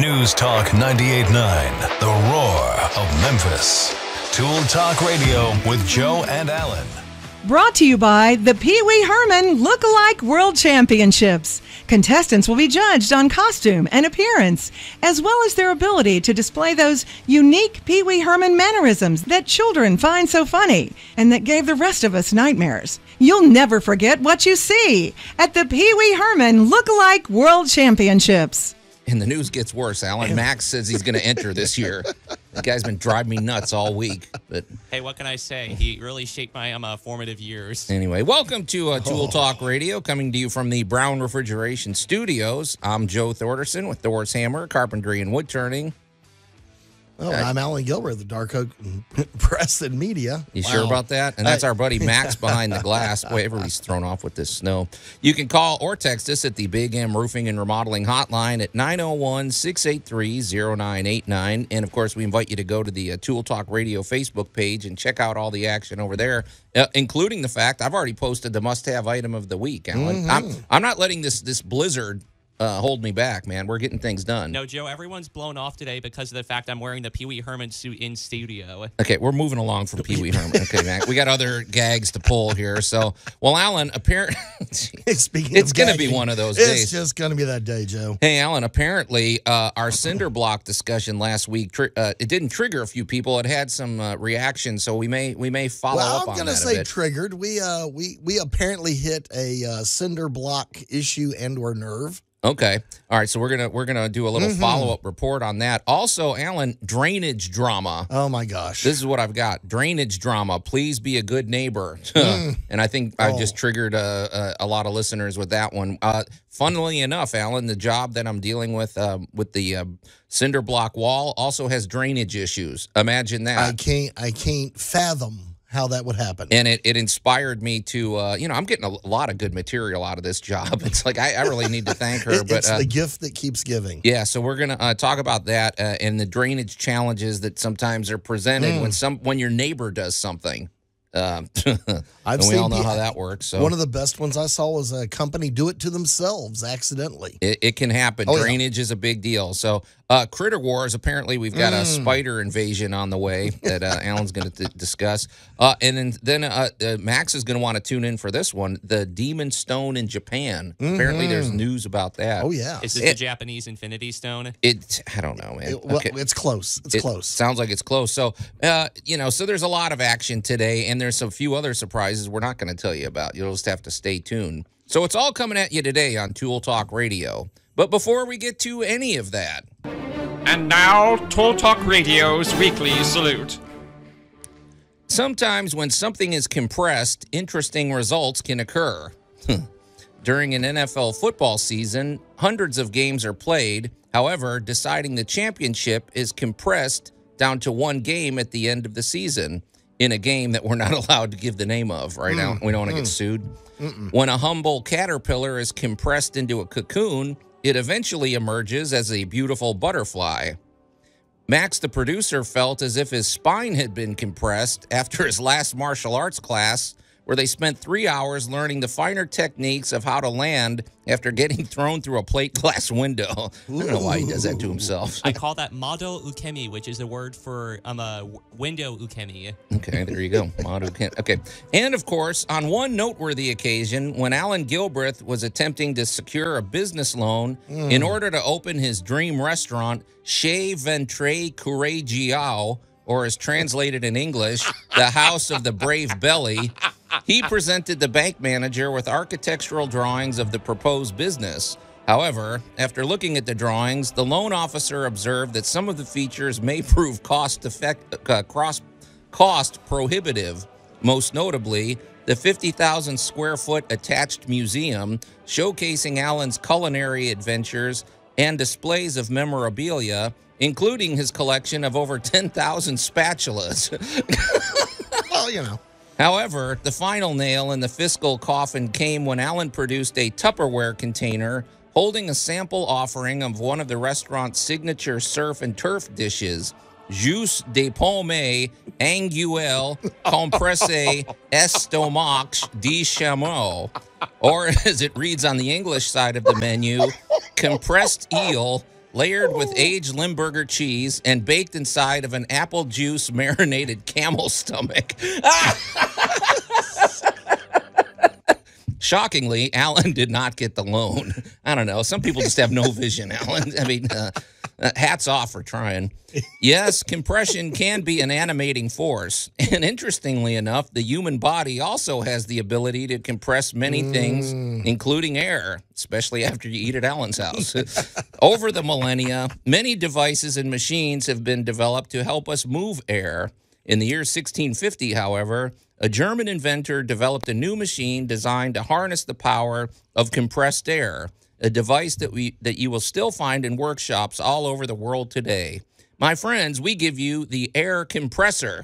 News Talk 98.9, the roar of Memphis. Tool Talk Radio with Joe and Alan. Brought to you by the Pee Wee Herman Lookalike World Championships. Contestants will be judged on costume and appearance, as well as their ability to display those unique Pee Wee Herman mannerisms that children find so funny and that gave the rest of us nightmares. You'll never forget what you see at the Pee Wee Herman Lookalike World Championships. And the news gets worse. Alan Max says he's going to enter this year. The guy's been driving me nuts all week. But Hey, what can I say? He really shaped my um, uh, formative years. anyway, welcome to uh, Tool Talk Radio, coming to you from the Brown Refrigeration Studios. I'm Joe Thorderson with Thor's Hammer, Carpentry and Wood Oh, I'm Alan Gilbreth, the Dark Oak Press and Media. You sure about that? And that's our buddy Max behind the glass. Boy, everybody's thrown off with this snow. You can call or text us at the Big M Roofing and Remodeling Hotline at 901 683 0989. And of course, we invite you to go to the uh, Tool Talk Radio Facebook page and check out all the action over there, uh, including the fact I've already posted the must have item of the week, Alan. I'm, I'm not letting this, this blizzard uh, hold me back, man. We're getting things done. No, Joe, everyone's blown off today because of the fact I'm wearing the Pee Wee Herman suit in studio. Okay, we're moving along from Pee Wee Herman. Okay, man, we got other gags to pull here. So, well, Alan, apparently, Speaking It's gonna be one of those it's days. It's just going to be that day, Joe. hey, Alan, apparently, uh, our cinder block discussion last week tri- uh, it didn't trigger a few people. It had some uh, reaction, so we may we may follow Well, up I'm going to that a say triggered. We uh we we apparently hit a uh, cinder block issue and or nerve. Okay, all right. So we're gonna we're gonna do a little Mm-hmm. follow up report on that. Also, Alan, drainage drama. Oh my gosh. This is what I've got. Drainage drama. Please be a good neighbor. and I think I Oh. just triggered uh, a, a lot of listeners with that one. Uh, funnily enough, Alan, the job that I'm dealing with um, with the uh, cinder block wall also has drainage issues. Imagine that. I can't I can't fathom how that would happen. and it, it inspired me to, uh, you know, I'm getting a lot of good material out of this job. It's like I, I really need to thank her. It- but it's uh, the gift that keeps giving. Yeah, so we're gonna uh, talk about that uh, and the drainage challenges that sometimes are presented Hmm. when some when your neighbor does something. Um, I've and we seen all know pe- how that works. So One of the best ones I saw was a company do it to themselves accidentally. it, it can happen. Oh, yeah. Drainage is a big deal. So, uh, Critter Wars. Apparently, we've got a Mm. spider invasion on the way that uh, Alan's going to discuss. Uh, and then, then uh, uh, Max is going to want to tune in for this one: the Demon Stone in Japan. Apparently, there's news about that. Mm-hmm. Oh yeah. Is this It- the Japanese Infinity Stone? It. I don't know, man. It- well, Okay. it's close. It's It close. Sounds like it's close. So, uh, you know, so there's a lot of action today, and there's a few other surprises we're not going to tell you about. You'll just have to stay tuned. So it's all coming at you today on Tool Talk Radio. But before we get to any of that, And now, Tool Talk Radio's weekly salute. sometimes when something is compressed, interesting results can occur. During an NFL football season, hundreds of games are played. However, deciding the championship is compressed down to one game at the end of the season in a game that we're not allowed to give the name of right now. We don't want to get mm. sued. When a humble caterpillar is compressed into a cocoon, it eventually emerges as a beautiful butterfly. Max, the producer, felt as if his spine had been compressed after his last martial arts class, where they spent three hours learning the finer techniques of how to land after getting thrown through a plate glass window. I don't know why he does that to himself. I call that Mado Ukemi, which is a word for um, window ukemi. Okay, there you go. Motto can Okay. And of course, on one noteworthy occasion, when Alan Gilbreth was attempting to secure a business loan in order to open his dream restaurant, Chez Ventre Courageau, or as translated in English, the House of the Brave Belly, he presented the bank manager with architectural drawings of the proposed business. However, after looking at the drawings, the loan officer observed that some of the features may prove cost effect, uh, cross, cost prohibitive. Most notably, the 50,000 square foot attached museum showcasing Allen's culinary adventures and displays of memorabilia, including his collection of over 10,000 spatulas. well, you know. However, the final nail in the fiscal coffin came when Allen produced a Tupperware container holding a sample offering of one of the restaurant's signature surf and turf dishes, Jus de Pomme Anguille Compresse Estomac de Chameau, or as it reads on the English side of the menu, compressed eel layered with aged Limburger cheese and baked inside of an apple juice marinated camel stomach. Shockingly, Alan did not get the loan. I don't know. Some people just have no vision, Alan. I mean, uh, uh, hats off for trying. Yes, compression can be an animating force. And interestingly enough, the human body also has the ability to compress many things, including air, especially after you eat at Alan's house. Over the millennia, many devices and machines have been developed to help us move air. In the year 1650, however, a German inventor developed a new machine designed to harness the power of compressed air, a device that we that you will still find in workshops all over the world today. My friends, we give you the air compressor.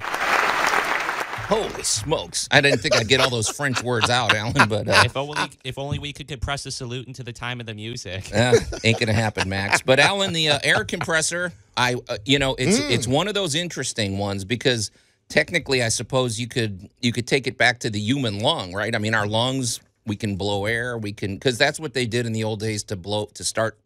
Holy smokes. I didn't think I'd get all those French words out, Alan, but uh, If only, if only we could compress the salute into the time of the music. uh, ain't gonna happen, Max. But Alan, the uh, air compressor, I, uh, you know, it's it's one of those interesting ones because technically, I suppose you could you could take it back to the human lung, right? I mean, our lungs, we can blow air, we can because that's what they did in the old days to blow to start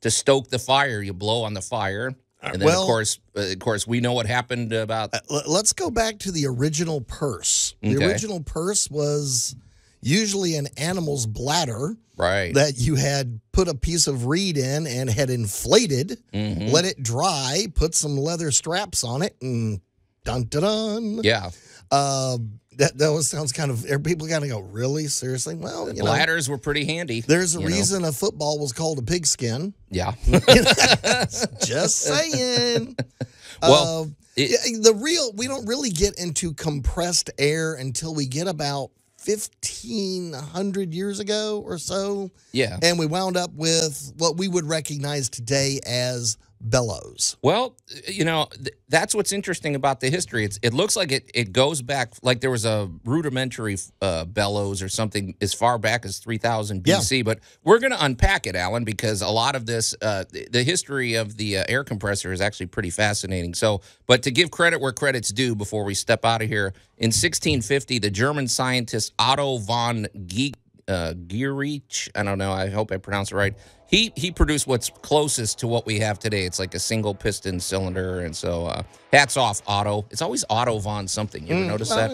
to stoke the fire. You blow on the fire, and then well- of course, uh, of course, we know what happened about. L- Let's go back to the original purse. The Okay. original purse was usually an animal's bladder Right. that you had put a piece of reed in and had inflated, Mhm. let it dry, put some leather straps on it, and dun dun dun. Yeah. Um, that that was, sounds kind of. People kind of go, really, seriously? Well, you know, Bladders were pretty handy. there's a you know. reason a football was called a pigskin. Yeah. Just saying. Well, Um, it- the real we don't really get into compressed air until we get about 1500 years ago or so yeah. and we wound up with what we would recognize today as bellows Well, you know, th- that's what's interesting about the history. It's, it looks like it, it goes back, like there was a rudimentary uh, bellows or something as far back as 3000 Yeah. BC. But we're going to unpack it, Alan, because a lot of this, uh, the, the history of the uh, air compressor is actually pretty fascinating. So, but to give credit where credit's due before we step out of here, in 1650, the German scientist Otto von Geek uh, Gierich. I don't know. I hope I pronounced it right. He he produced what's closest to what we have today. It's like a single piston cylinder, and so uh, hats off Otto. It's always Otto von something. You ever notice that?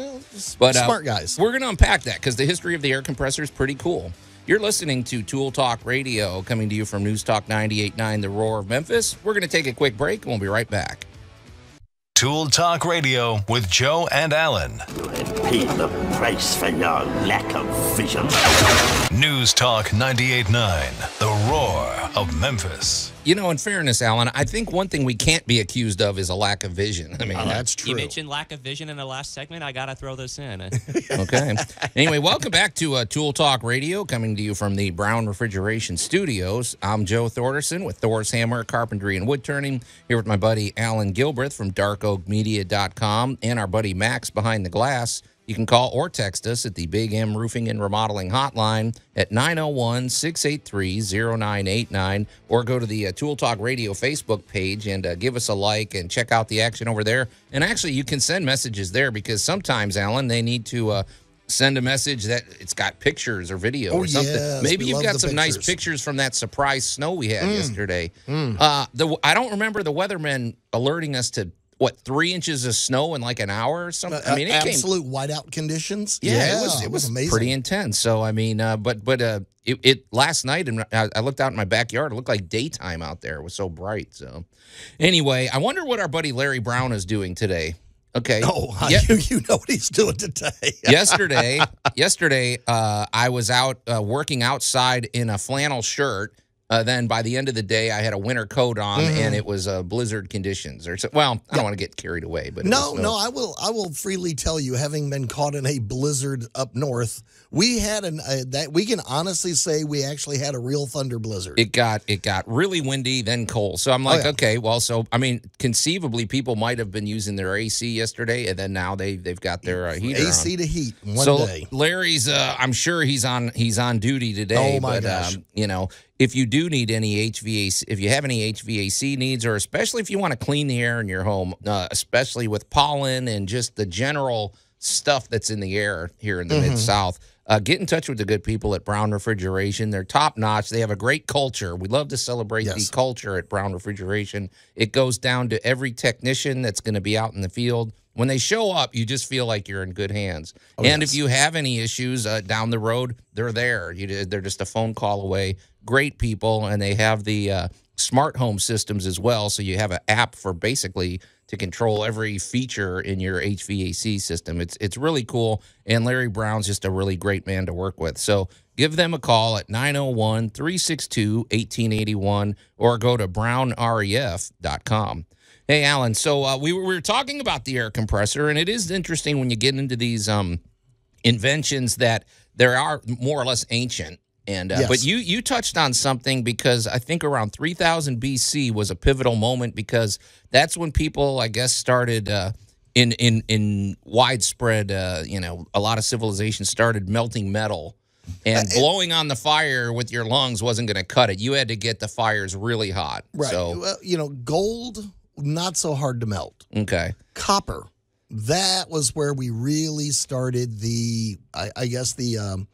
But uh, smart guys We're going to unpack that because the history of the air compressor is pretty cool. You're listening to Tool Talk Radio, coming to you from News Talk 98.9, The Roar of Memphis. We're going to take a quick break, and we'll be right back. Tool Talk Radio with Joe and Alan. The price for your lack of vision. News Talk 98.9, The Roar of Memphis. You know, in fairness, Alan, I think one thing we can't be accused of is a lack of vision. I mean, Oh, that's true. You mentioned lack of vision in the last segment. I gotta throw this in. Okay. anyway, welcome back to uh, Tool Talk Radio, coming to you from the Brown Refrigeration Studios. I'm Joe Thorderson with Thor's Hammer, Carpentry, and Wood Turning, here with my buddy Alan Gilbreth from darkoakmedia.com and our buddy Max behind the glass. You can call or text us at the Big M Roofing and Remodeling Hotline at 901 683 0989 or go to the uh, Tool Talk Radio Facebook page and uh, give us a like and check out the action over there. And actually, you can send messages there because sometimes, Alan, they need to. Uh, Send a message that it's got pictures or video Oh, or something. yes, Maybe you've got some nice pictures. pictures from that surprise snow we had yesterday. Uh, the I don't remember the weathermen alerting us to what three inches of snow in like an hour or something. I mean, it came Uh, absolute whiteout conditions yeah, it was it was, amazing pretty intense. So I mean, uh, but but uh, it, it last night and I, I looked out in my backyard. It looked like daytime out there. It was so bright. So anyway, I wonder what our buddy Larry Brown is doing today. Okay. oh Yeah. you, you know what he's doing today yesterday, yesterday, uh, I was out uh, working outside in a flannel shirt. Uh, then by the end of the day, I had a winter coat on, Mm-hmm. and it was uh, blizzard conditions. Or so, well, I don't want to get carried away, but it No, was, no, I will. I will freely tell you, having been caught in a blizzard up north, we had an uh, that we can honestly say we actually had a real thunder blizzard. it got it got really windy then cold so i'm like Oh, yeah. okay well so i mean conceivably people might have been using their ac yesterday and then now they they've got their uh, heater AC on. to heat one so day. larry's uh i'm sure he's on he's on duty today Oh, my but gosh. um you know if you do need any hvac if you have any hvac needs or especially if you want to clean the air in your home uh, especially with pollen and just the general stuff that's in the air here in the Mm-hmm. mid south uh, get in touch with the good people at Brown Refrigeration. They're top notch. They have a great culture. We love to celebrate Yes. the culture at Brown Refrigeration. It goes down to every technician that's going to be out in the field. When they show up, you just feel like you're in good hands. and if you have any issues uh, down the road, they're there. You, they're just a phone call away. Great people, and they have the uh, smart home systems as well. So you have an app for basically to control every feature in your HVAC system. It's it's really cool. And Larry Brown's just a really great man to work with. So give them a call at 901 362 1881 or go to brownref.com. Hey, Alan. So uh, we, were, we were talking about the air compressor, and it is interesting when you get into these um, inventions that there are more or less ancient. And uh, Yes. but you you touched on something because I think around 3000 BC was a pivotal moment because that's when people I guess started uh, in in in widespread uh, you know a lot of civilizations started melting metal and blowing on the fire with your lungs wasn't going to cut it. You had to get the fires really hot. Right. So Well, you know, gold not so hard to melt. okay. Copper, that was where we really started the, I, I guess the um,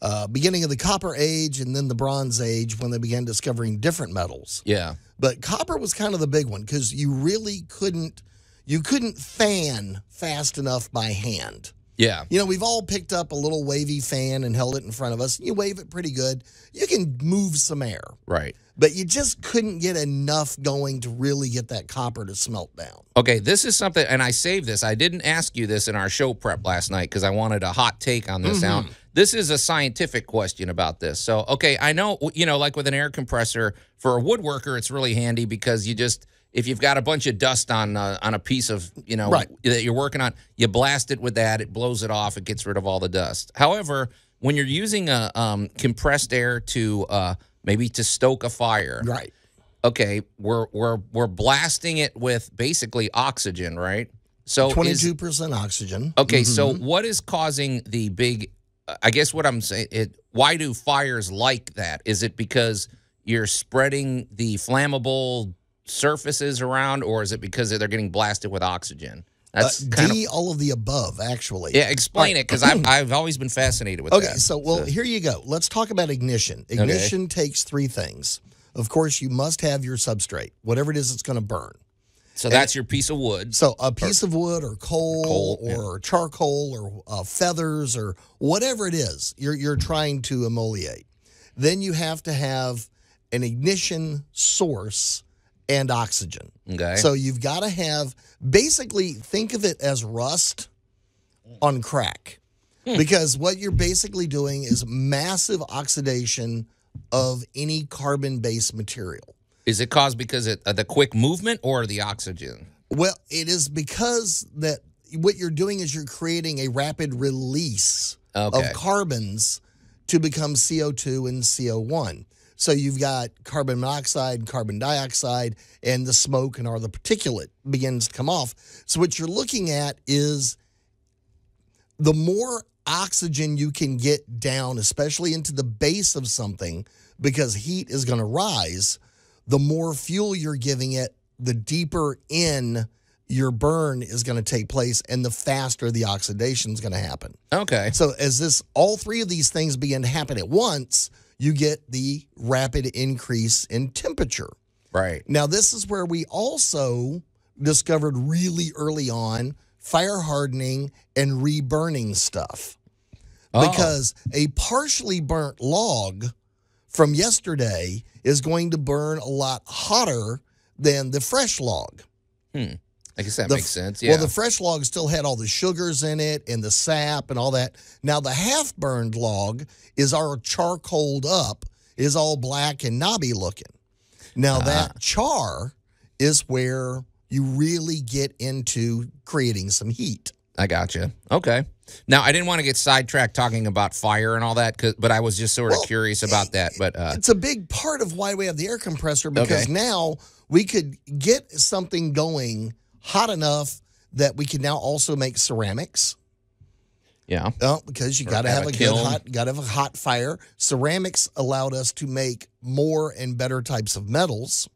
uh, beginning of the Copper Age and then the Bronze Age when they began discovering different metals. Yeah. But copper was kind of the big one because you really couldn't, you couldn't fan fast enough by hand. Yeah. You know, we've all picked up a little wavy fan and held it in front of us. You wave it pretty good. You can move some air, Right. But you just couldn't get enough going to really get that copper to smelt down. Okay, this is something, and I saved this. I didn't ask you this in our show prep last night because I wanted a hot take on this. Now, this is a scientific question about this. So, okay, I know, you know, like with an air compressor for a woodworker, it's really handy because you just, if you've got a bunch of dust on uh, on a piece of, you know, Right. that you're working on, you blast it with that, it blows it off, it gets rid of all the dust. However, when you're using a um, compressed air to uh, maybe to stoke a fire, Right. okay, we're we're we're blasting it with basically oxygen, right? So Twenty-two percent oxygen. okay, so mm-hmm. what is causing the big? I guess what I'm saying, it. Why do fires like that? Is it because you're spreading the flammable surfaces around, or is it because they're getting blasted with oxygen? Uh, That's kind D, of all of the above, actually. yeah. Explain it because I've I've always been fascinated with that. Okay, that. so well, here you go. Let's talk about ignition. Ignition takes three things. Of course, you must have your substrate, whatever it is that's going to burn. so that's your piece of wood. So a piece of wood or coal, Coal, yeah. or charcoal or uh, feathers or whatever it is you're you're trying to emoliate. Then you have to have an ignition source and oxygen. Okay. So you've got to have basically think of it as rust on crack. Hmm. Because what you're basically doing is massive oxidation of any carbon based material. is it caused because of the quick movement or the oxygen? Well, it is because that what you're doing is you're creating a rapid release Okay. of carbons to become CO2 and CO1. So you've got carbon monoxide, carbon dioxide, and the smoke and all the particulate begins to come off. So what you're looking at is the more oxygen you can get down, especially into the base of something, because heat is going to rise, the more fuel you're giving it, the deeper in your burn is going to take place and the faster the oxidation is going to happen. Okay. So as this all three of these things begin to happen at once, you get the rapid increase in temperature. Right. Now, this is where we also discovered really early on fire hardening and reburning stuff. Oh. Because a partially burnt log from yesterday is going to burn a lot hotter than the fresh log. Hmm. I guess that The makes sense. Yeah. Well, the fresh log still had all the sugars in it and the sap and all that. Now, the half burned log is our charcoaled up, is all black and knobby looking. Now, Ah. that char is where you really get into creating some heat. I gotcha. Okay. Now I didn't want to get sidetracked talking about fire and all that, 'cause- but I was just sort of Well, curious about that. But uh, It's a big part of why we have the air compressor because Okay. now we could get something going hot enough that we can now also make ceramics. yeah, Well, because you got to have a, good hot, got to have a hot fire. Ceramics allowed us to make more and better types of metals.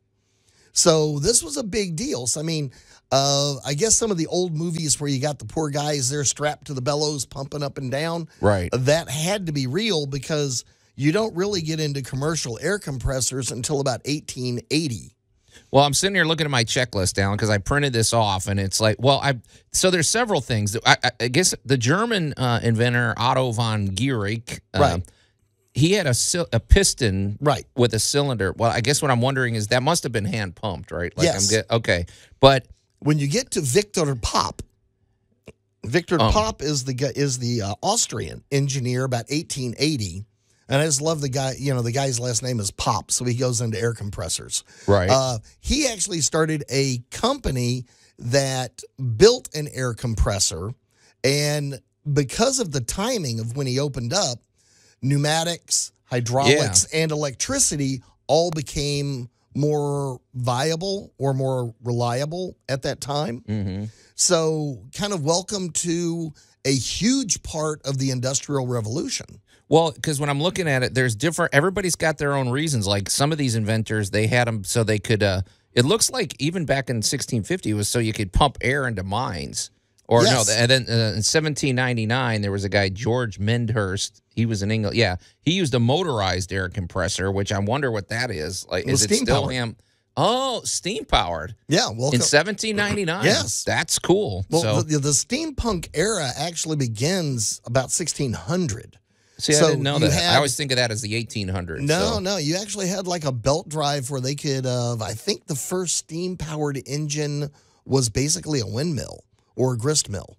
So this was a big deal. So I mean, uh, I guess some of the old movies where you got the poor guys there strapped to the bellows, pumping up and down, Right. That had to be real because you don't really get into commercial air compressors until about 1880. Well, I'm sitting here looking at my checklist, Alan, because I printed this off, and it's like, well, I so there's several things. I, I, I guess the German uh, inventor Otto von Guericke, uh, Right. He had a a piston, Right. with a cylinder. Well, I guess what I'm wondering is that must have been hand pumped, right? Like Yes. I'm get, okay, but When you get to Victor Popp, Victor Um. Popp is the is the uh, Austrian engineer about 1880. And I just love the guy, you know, the guy's last name is Popp, so he goes into air compressors. right, Uh, he actually started a company that built an air compressor. And because of the timing of when he opened up, pneumatics, hydraulics, and electricity all became more viable or more reliable at that time. hmm So, kind of welcome to a huge part of the Industrial Revolution. Well, because when I'm looking at it, there's different. Everybody's got their own reasons. Like some of these inventors, they had them so they could. uh It looks like even back in 1650 it was so you could pump air into mines. Or Yes. no, and then uh, in 1799 there was a guy George Medhurst. He was in England. Yeah, he used a motorized air compressor, which I wonder what that is. Like, is it still him? Oh, steam powered Yeah, well, in 1799. Yes. that's cool. well so, the, the steampunk era actually begins about 1600. See, I so didn't know that. had- I always think of that as the 1800s. No, so. no, you actually had like a belt drive where they could. Uh, I think the first steam powered engine was basically a windmill or a grist mill.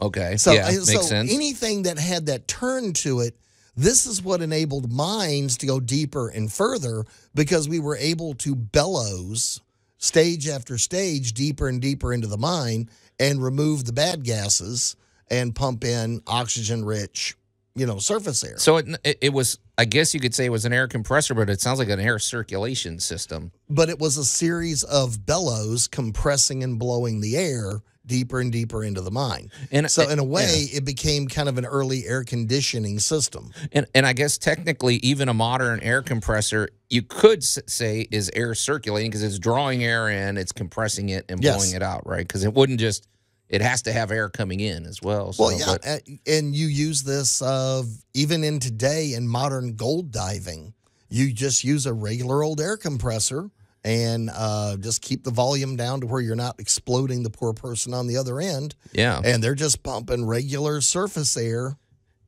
Okay, So, yeah, uh, makes sense. anything that had that turn to it, this is what enabled mines to go deeper and further because we were able to bellows stage after stage deeper and deeper into the mine and remove the bad gases and pump in oxygen rich, you know, surface air. So it, it was I guess you could say it was an air compressor, but it sounds like an air circulation system. but it was a series of bellows compressing and blowing the air deeper and deeper into the mine. And So in a way, yeah. it became kind of an early air conditioning system. and and I guess technically even a modern air compressor you could say is air circulating because it's drawing air in, it's compressing it and Yes. blowing it out, right? Because it wouldn't just it has to have air coming in as well. So, Well, yeah, but- and you use this uh, even in today in modern gold diving. You just use a regular old air compressor and uh, just keep the volume down to where you're not exploding the poor person on the other end, yeah. and they're just pumping regular surface air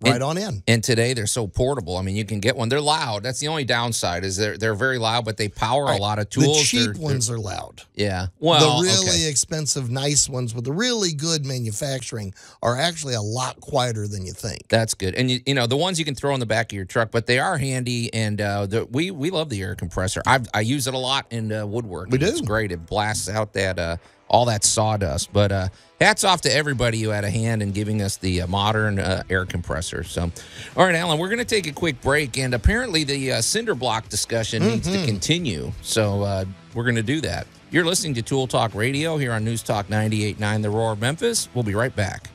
right And- on in. And today they're so portable. I mean, you can get one. They're loud. That's the only downside is they're they're very loud, but they power a lot of tools. The cheap They're- they're- ones are loud. yeah. Well, the really okay. expensive, nice ones with the really good manufacturing are actually a lot quieter than you think. That's good. And you, you know the ones you can throw in the back of your truck, but they are handy. And uh, the, we we love the air compressor. I I use it a lot in uh, woodworking. We do. It's great. It blasts out that uh, all that sawdust. But uh, hats off to everybody who had a hand in giving us the uh, modern uh, air compressor. So, all right, Alan, we're going to take a quick break, and apparently the uh, cinder block discussion needs Mm-hmm. to continue. So uh, we're going to do that. You're listening to Tool Talk Radio here on News Talk 98.9 The Roar of Memphis. We'll be right back.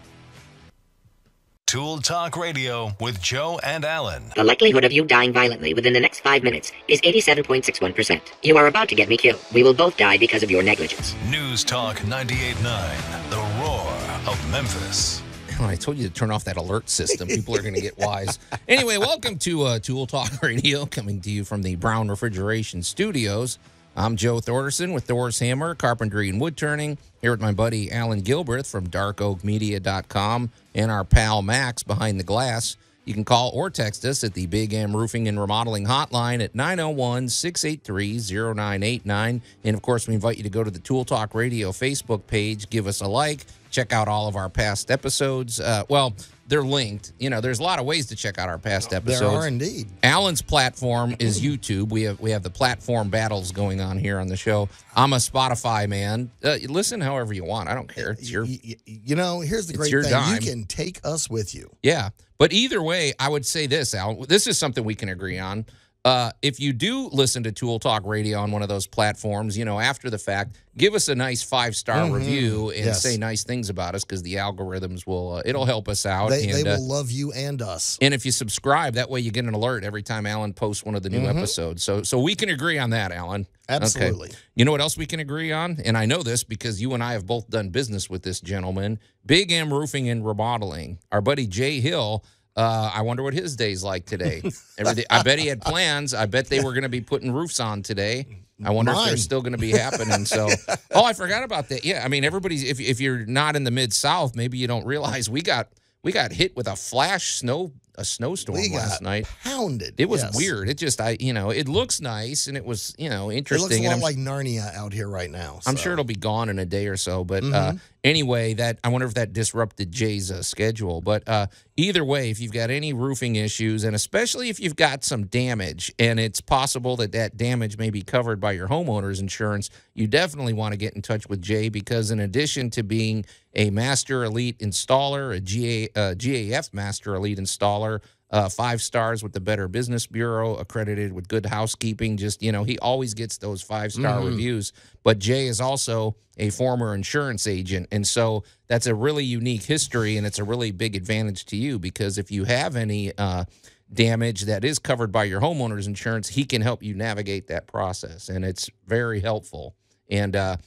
Tool Talk Radio with Joe and Alan. The likelihood of you dying violently within the next five minutes is 87.61%. You are about to get me killed. We will both die because of your negligence. News Talk 98.9, The Roar of Memphis. I told you to turn off that alert system. People are going to get wise. Anyway, welcome to uh, Tool Talk Radio, coming to you from the Brown Refrigeration Studios. I'm Joe Thorderson with Thor's Hammer, Carpentry and Wood Turning, here with my buddy Alan Gilbreth from darkoakmedia.com and our pal Max behind the glass. You can call or text us at the Big M Roofing and Remodeling Hotline at 901 683 0989. And of course, we invite you to go to the Tool Talk Radio Facebook page, give us a like, check out all of our past episodes. Uh, well, they're linked. You know, there's a lot of ways to check out our past episodes. There are indeed. Alan's platform is YouTube. We have we have the platform battles going on here on the show. I'm a Spotify man. Uh, listen however you want. I don't care. It's your you know, here's the great thing: dime. you can take us with you. yeah. But either way, I would say this, Al. This is something we can agree on. Uh, if you do listen to Tool Talk Radio on one of those platforms, you know, after the fact, give us a nice five star review and. Yes. say nice things about us because the algorithms will, uh, it'll help us out. They, and, they uh, will love you and us. and if you subscribe, that way you get an alert every time Alan posts one of the new Mm-hmm. episodes. So, so we can agree on that, Alan. Okay. Absolutely. You know what else we can agree on? And I know this because you and I have both done business with this gentleman, Big M Roofing and Remodeling. Our buddy Jay Hill. Uh, I wonder what his day's like today. Everything, I bet he had plans. I bet they were going to be putting roofs on today. I wonder if they're still going to be happening. So, oh, I forgot about that. Yeah, I mean, everybody's if if you're not in the mid South, maybe you don't realize we got we got hit with a flash snow a snowstorm We last night. pounded. It was yes. weird. It just I you know it looks nice and it was you know interesting. It looks a lot like Narnia out here right now. I'm sure it'll be gone in a day or so. But uh, Mm-hmm. anyway, that I wonder if that disrupted Jay's uh, schedule. But uh, either way, if you've got any roofing issues, and especially if you've got some damage, and it's possible that that damage may be covered by your homeowner's insurance, you definitely want to get in touch with Jay because in addition to being a Master Elite installer, a GA, uh, GAF Master Elite installer. Uh, five stars with the Better Business Bureau, accredited with Good Housekeeping. Just you know, he always gets those five star reviews. But Jay is also a former insurance agent, and so that's a really unique history, and it's a really big advantage to you because if you have any uh, damage that is covered by your homeowner's insurance, he can help you navigate that process, and it's very helpful. And uh,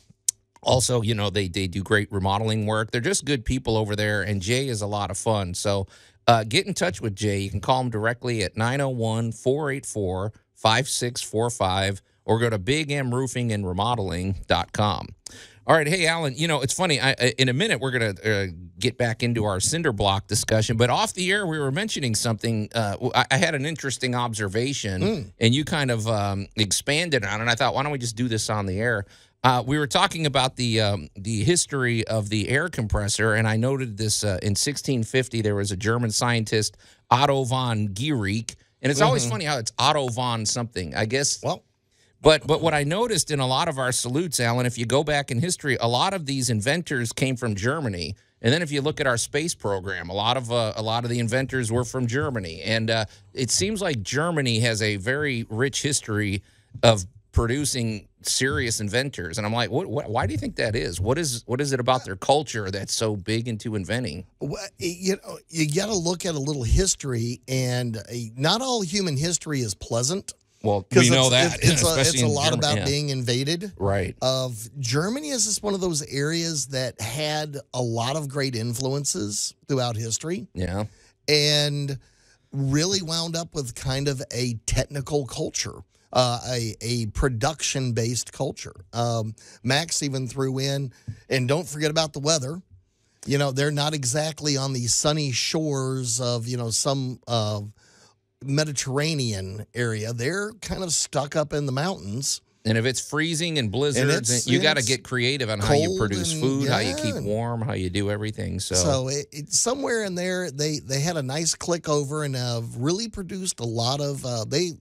also, you know, they they do great remodeling work. They're just good people over there, and Jay is a lot of fun. So uh, get in touch with Jay. You can call him directly at 901 484 5645 or go to bigmroofingandremodeling.com. All right, hey Alan. You know it's funny. I, in a minute we're gonna uh, get back into our cinder block discussion, but off the air we were mentioning something. Uh, I, I had an interesting observation, and you kind of um, expanded on it. I thought, why don't we just do this on the air? Uh, we were talking about the um, the history of the air compressor, and I noted this uh, in 1650 there was a German scientist Otto von Guericke, and it's always funny how it's Otto von something. I guess Well, but but what I noticed in a lot of our salutes, Alan, if you go back in history, a lot of these inventors came from Germany. And then if you look at our space program, a lot of uh, a lot of the inventors were from Germany, and uh, it seems like Germany has a very rich history of producing serious inventors. And I'm like, what, what? Why do you think that is? What is what is it about their culture that's so big into inventing? Well, you know, you got to look at a little history, and uh, not all human history is pleasant. Well, we know it's- that, it's, it's a, it's a lot Germany, about yeah. being invaded. right. Of Germany is just one of those areas that had a lot of great influences throughout history, Yeah. and really wound up with kind of a technical culture. Uh, a a production based culture. Um, Max even threw in, and don't forget about the weather. You know, they're not exactly on the sunny shores of, you know, some uh, Mediterranean area. They're kind of stuck up in the mountains. And if it's freezing and blizzards, it's- you got to get creative on how you produce and- food, how you keep warm, how you do everything. So, So it, it, somewhere in there, they they had a nice click over and have really produced a lot of uh, they.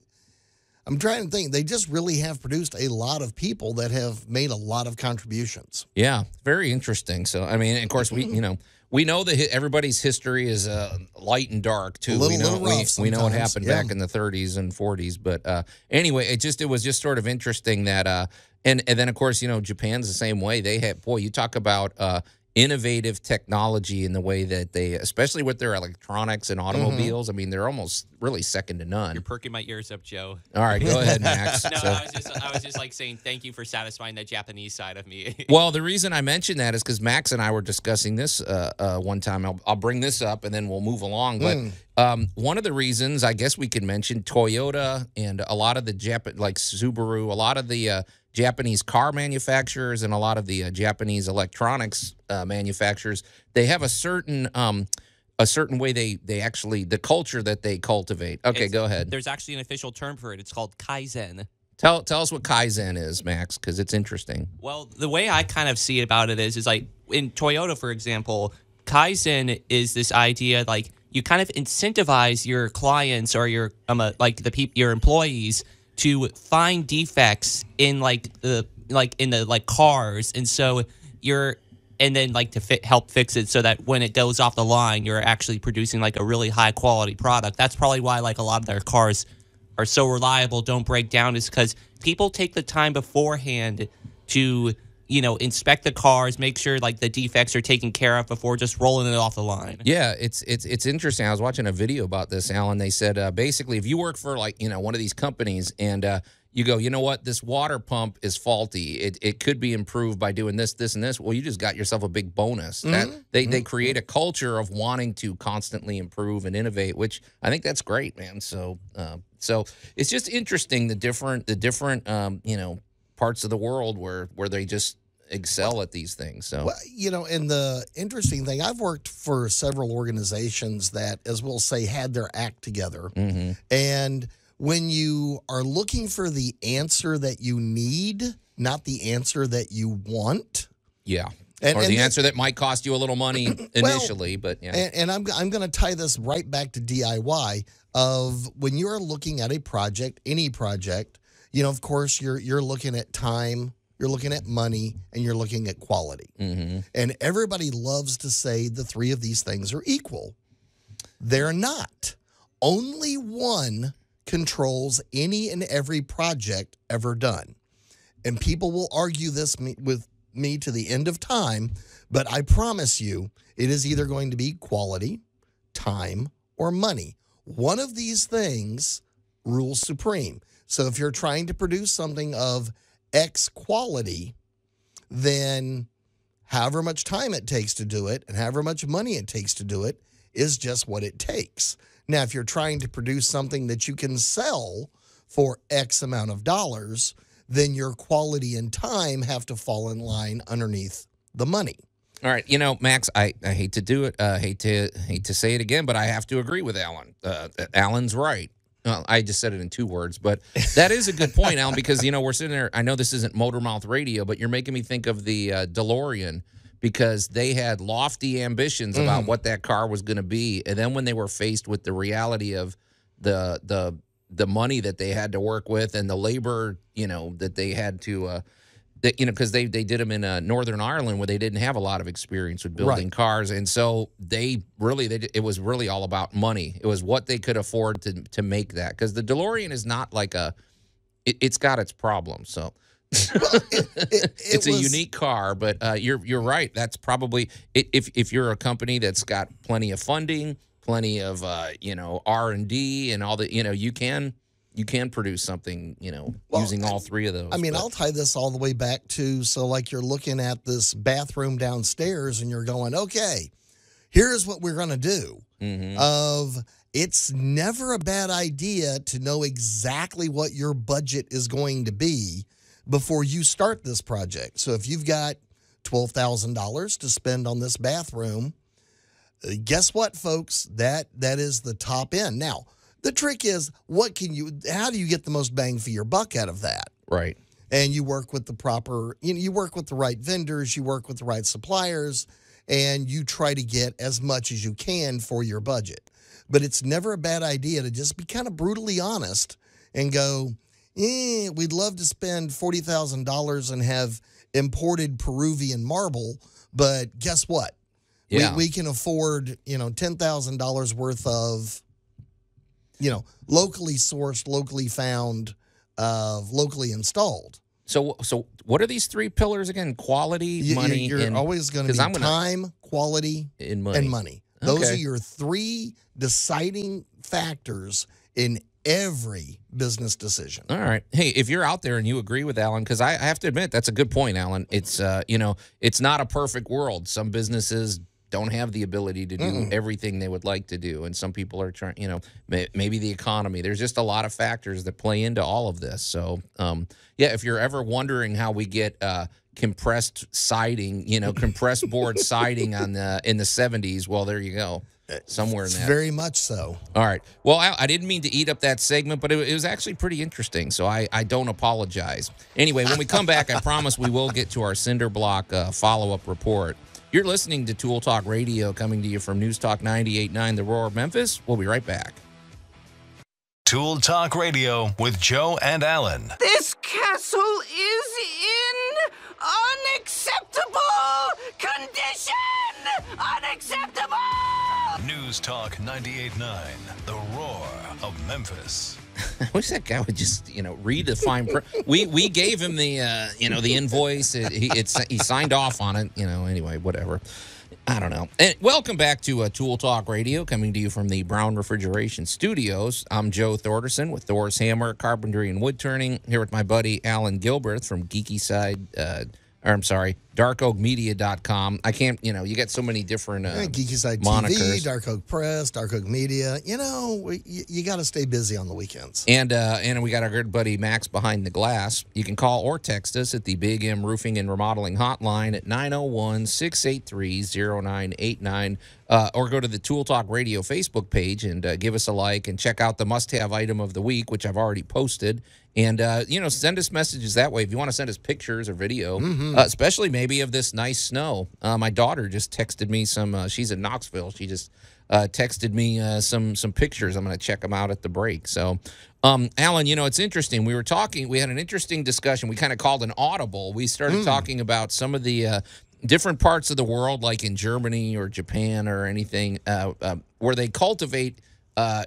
I'm trying to think. They just really have produced a lot of people that have made a lot of contributions. yeah, very interesting. So, I mean, of course, we you know we know that everybody's history is uh, light and dark too. A little- we know we, rough we know what happened yeah. back in the 30s and 40s, but uh, anyway, it just it was just sort of interesting that uh, and and then of course you know Japan's the same way. They had boy, you talk about. Innovative technology in the way that they especially with their electronics and automobiles i mean they're almost really second to none You're perking my ears up, Joe. All right, go ahead, Max. No, So- I was just I was just like saying thank you for satisfying the Japanese side of me. well, the reason I mentioned that is because Max and I were discussing this uh, uh, one time. I'll, I'll bring this up and then we'll move along. But um, one of the reasons I guess we can mention Toyota and a lot of the Jap- like Subaru, a lot of the uh, Japanese car manufacturers and a lot of the uh, Japanese electronics uh, manufacturers, they have a certain um, a certain way they they actually the culture that they cultivate. Okay, It's- go ahead. There's actually an official term for it. It's called kaizen. Tell tell us what kaizen is, Max, because it's interesting. Well, the way I kind of see about it is, is like in Toyota, for example, Kaizen is this idea like you kind of incentivize your clients or your um, uh, like the peop- your employees to find defects in like the like in the like cars, and so you're and then like to fit, help fix it so that when it goes off the line, you're actually producing like a really high quality product. That's probably why like a lot of their cars are so reliable, don't break down, is because people take the time beforehand to you know inspect the cars, make sure like the defects are taken care of before just rolling it off the line. Yeah, it's it's it's interesting. I was watching a video about this, Alan. They said uh, basically if you work for like you know one of these companies and uh, you go, you know what, this water pump is faulty. It, it could be improved by doing this, this, and this. Well, you just got yourself a big bonus. That they they create a culture of wanting to constantly improve and innovate, which I think that's great, man. So uh, so it's just interesting the different the different um, you know parts of the world where where they just excel at these things. So Well, you know, and the interesting thing, I've worked for several organizations that, as we'll say, had their act together. mhm. And when you are looking for the answer that you need, not the answer that you want, yeah. And- or and the answer that might cost you a little money initially, but yeah. And, and I'm, I'm going to tie this right back to DIY of when you're looking at a project, any project, you know, of course, you're you're looking at time, you're looking at money, and you're looking at quality. hmm And everybody loves to say the three of these things are equal. They're not. Only one controls any and every project ever done. And people will argue this me, with me to the end of time, but I promise you, it is either going to be quality, time, or money. One of these things rules supreme. So if you're trying to produce something of X quality, then however much time it takes to do it and however much money it takes to do it is just what it takes. Now, if you're trying to produce something that you can sell for X amount of dollars, then your quality and time have to fall in line underneath the money. All right, you know, Max, I, I hate to do it, uh, hate to hate to say it again, but I have to agree with Alan. Uh, Alan's right. Well, I just said it in two words, but that is a good point, Alan, because you know we're sitting there. I know this isn't Motor Mouth Radio, but you're making me think of the uh, DeLorean because they had lofty ambitions about what that car was going to be, and then when they were faced with the reality of the the the money that they had to work with and the labor, you know, that they had to. Uh, that you know because they they did them in uh, Northern Ireland where they didn't have a lot of experience with building Right. cars, and so they really they, it was really all about money. It was what they could afford to to make that because the DeLorean is not like a it, it's got its problems. So It- it it's a unique car, but uh, you're you're right. That's probably if if you're a company that's got plenty of funding, plenty of uh, you know R and D, and all the you know you can you can produce something you know Well, using all three of those. I mean, but- I'll tie this all the way back to so, like, you're looking at this bathroom downstairs and you're going, okay, here's what we're going to do. Mhm. Of it's never a bad idea to know exactly what your budget is going to be before you start this project. So, if you've got $12,000 to spend on this bathroom, uh, guess what, folks? That that is the top end. Now, the trick is, what can you? How do you get the most bang for your buck out of that? right. and you work with the proper you know you work with the right vendors you work with the right suppliers and you try to get as much as you can for your budget but it's never a bad idea to just be kind of brutally honest and go eh, we'd love to spend $40000 and have imported peruvian marble but guess what Yeah. we, we can afford you know $10000 worth of you know locally sourced locally found uh, locally installed So, so what are these three pillars again? Quality, You- money, you're, and, always going to be I'm gonna- time quality and money. and money those Okay. are your three deciding factors in every business decision All right. Hey, if you're out there and you agree with Alan, because I, I have to admit that's a good point, Alan. It's uh, you know, it's not a perfect world. Some businesses don't have the ability to do everything they would like to do, and some people are trying. You know, may, maybe the economy. There's just a lot of factors that play into all of this. So, um, yeah, if you're ever wondering how we get uh, compressed siding, you know, compressed board siding on the in the 70s, well, there you go. Somewhere in that. very much so All right. Well, I, I didn't mean to eat up that segment, but it, it was actually pretty interesting. So I, I don't apologize. Anyway, when we come back, I promise we will get to our cinder block uh, follow up report. You're listening to Tool Talk Radio coming to you from News Talk 98.9 The Roar of Memphis. We'll be right back. Tool Talk Radio with Joe and Alan. This castle is in unacceptable condition! Unacceptable! News News Talk 98.9, The Roar of Memphis. I wish that guy would just, you know, read the fine print. We we gave him the, uh, you know, the invoice. It, he it's, he signed off on it. You know, anyway, whatever. I don't know. And welcome back to uh, Tool Talk Radio, coming to you from the Brown Refrigeration Studios. I'm Joe Thorderson with Thor's Hammer, Carpentry and Wood Turning. Here with my buddy Alan Gilbreth from Geeky Side. Uh, or I'm sorry, darkoakmedia.com. I can't, you know, you get so many different uh, Yeah, Geeky Side monikers. TV, Dark Oak Press, Dark Oak Media. You know, we, you, you got to stay busy on the weekends. And uh, and we got our good buddy Max behind the glass. You can call or text us at the Big M Roofing and Remodeling Hotline at 901 683 0989. Uh, or go to the Tool Talk Radio Facebook page and uh, give us a like and check out the must have item of the week, which I've already posted. And, uh, you know, send us messages that way if you want to send us pictures or video, uh, especially maybe of this nice snow. Uh, my daughter just texted me some, uh, she's in Knoxville. She just uh, texted me uh, some some pictures. I'm going to check them out at the break. So, um, Alan, you know it's interesting. We were talking. We had an interesting discussion. We kind of called an audible. We started talking about some of the uh, different parts of the world, like in Germany or Japan or anything, uh, uh, where they cultivate. Uh,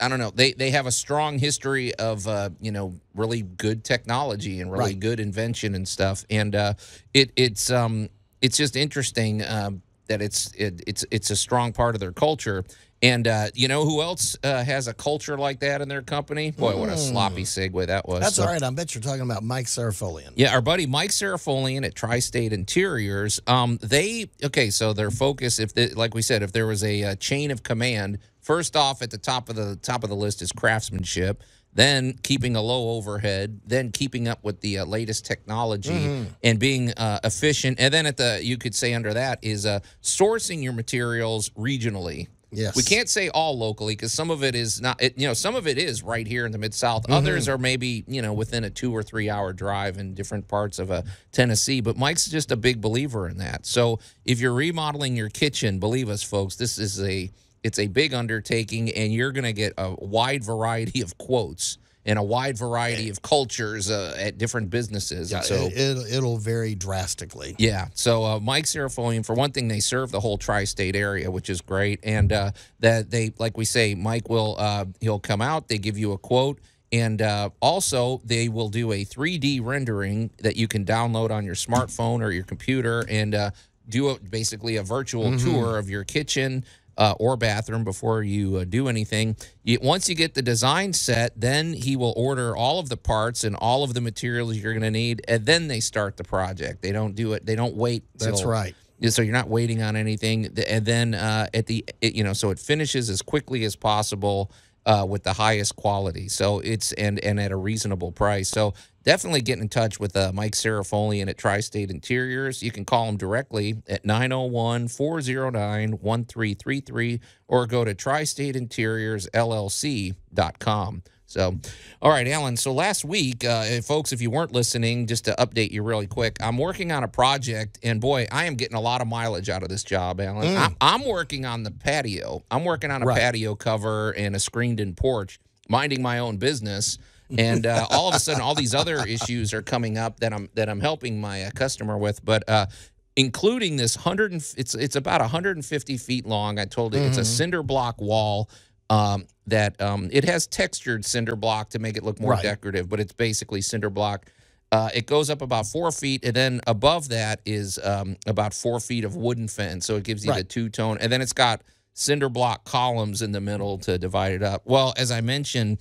I don't know. They they have a strong history of uh, you know really good technology and really Right. good invention and stuff. And uh, it it's um it's just interesting um, that it's it, it's it's a strong part of their culture. And uh, you know who else uh, has a culture like that in their company? Boy, what a sloppy segue that was. Hmm. That's So- all right. I bet you're talking about Mike Serafolian. yeah, our buddy Mike Serafolian at Tri-State Interiors. Um, they okay, so their focus, if they, like we said, if there was a, uh chain of command, first off at the top of the top of the list is craftsmanship, then keeping a low overhead, then keeping up with the uh, latest technology and being uh, efficient, and then at the you could say under that is uh, sourcing your materials regionally. Yes. We can't say all locally because some of it is not, it, you know, some of it is right here in the Mid South. Mm-hmm. Others are maybe, you know, within a two or three hour drive in different parts of uh, Tennessee. But Mike's just a big believer in that. So if you're remodeling your kitchen, believe us, folks, this is a, it's a big undertaking and you're going to get a wide variety of quotes and a wide variety of cultures uh, at different businesses. Yeah, and so it, it'll, it'll vary drastically. yeah. So uh, Mike Serafolian, for one thing, they serve the whole tri-state area, which is great. And uh, that they, like we say, Mike will uh, he'll come out. They give you a quote, and uh, also they will do a 3D rendering that you can download on your smartphone or your computer and uh, do a, basically a virtual tour of your kitchen. Uh, or bathroom before you uh, do anything. You, once you get the design set, then he will order all of the parts and all of the materials you're going to need, and then they start the project. They don't do it. They don't wait. That's right. So you're not waiting on anything, and then uh, at the it, you know, so it finishes as quickly as possible uh, with the highest quality. So it's and and at a reasonable price. So definitely get in touch with uh, Mike Serafolian at Tri-State Interiors. You can call him directly at 901-409-1333 or go to tristateinteriorsllc.com. So, all right, Alan. So last week, uh, folks, if you weren't listening, just to update you really quick, I'm working on a project, and boy, I am getting a lot of mileage out of this job, Alan. I'm, I'm working on the patio. I'm working on a Right. patio cover and a screened-in porch, minding my own business. And uh, all of a sudden, all these other issues are coming up that I'm that I'm helping my uh, customer with, but. Uh, including this 100 and, it's it's about 150 feet long i told you it's a cinder block wall um, that um, it has textured cinder block to make it look more Right. decorative but it's basically cinder block uh, it goes up about four feet and then above that is um, about four feet of wooden fence so it gives you the two-tone and then it's got cinder block columns in the middle to divide it up well as i mentioned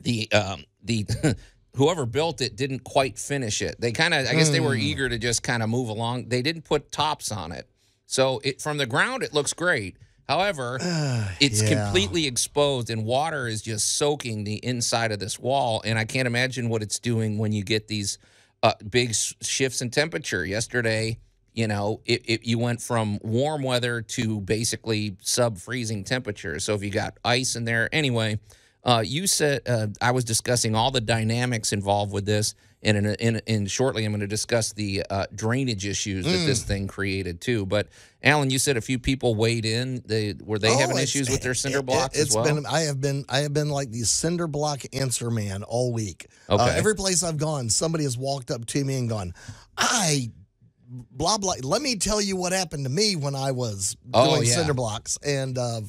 the um the whoever built it didn't quite finish it. They kind of I guess they were eager to just kind of move along. They didn't put tops on it. So it from the ground it looks great. However, it's yeah. completely exposed and water is just soaking the inside of this wall and I can't imagine what it's doing when you get these uh, big shifts in temperature. Yesterday, you know, it, it you went from warm weather to basically sub freezing temperatures. So if you got ice in there, anyway, uh, you said uh, I was discussing all the dynamics involved with this, and in, in, in shortly I'm going to discuss the uh, drainage issues that this thing created too. But Alan, you said a few people weighed in. They were they Oh, having issues with their cinder it- blocks It's as well. been I have been I have been like the cinder block answer man all week. Uh, Okay. every place I've gone, somebody has walked up to me and gone, I blah blah. Let me tell you what happened to me when I was Oh, doing yeah. cinder blocks, and uh,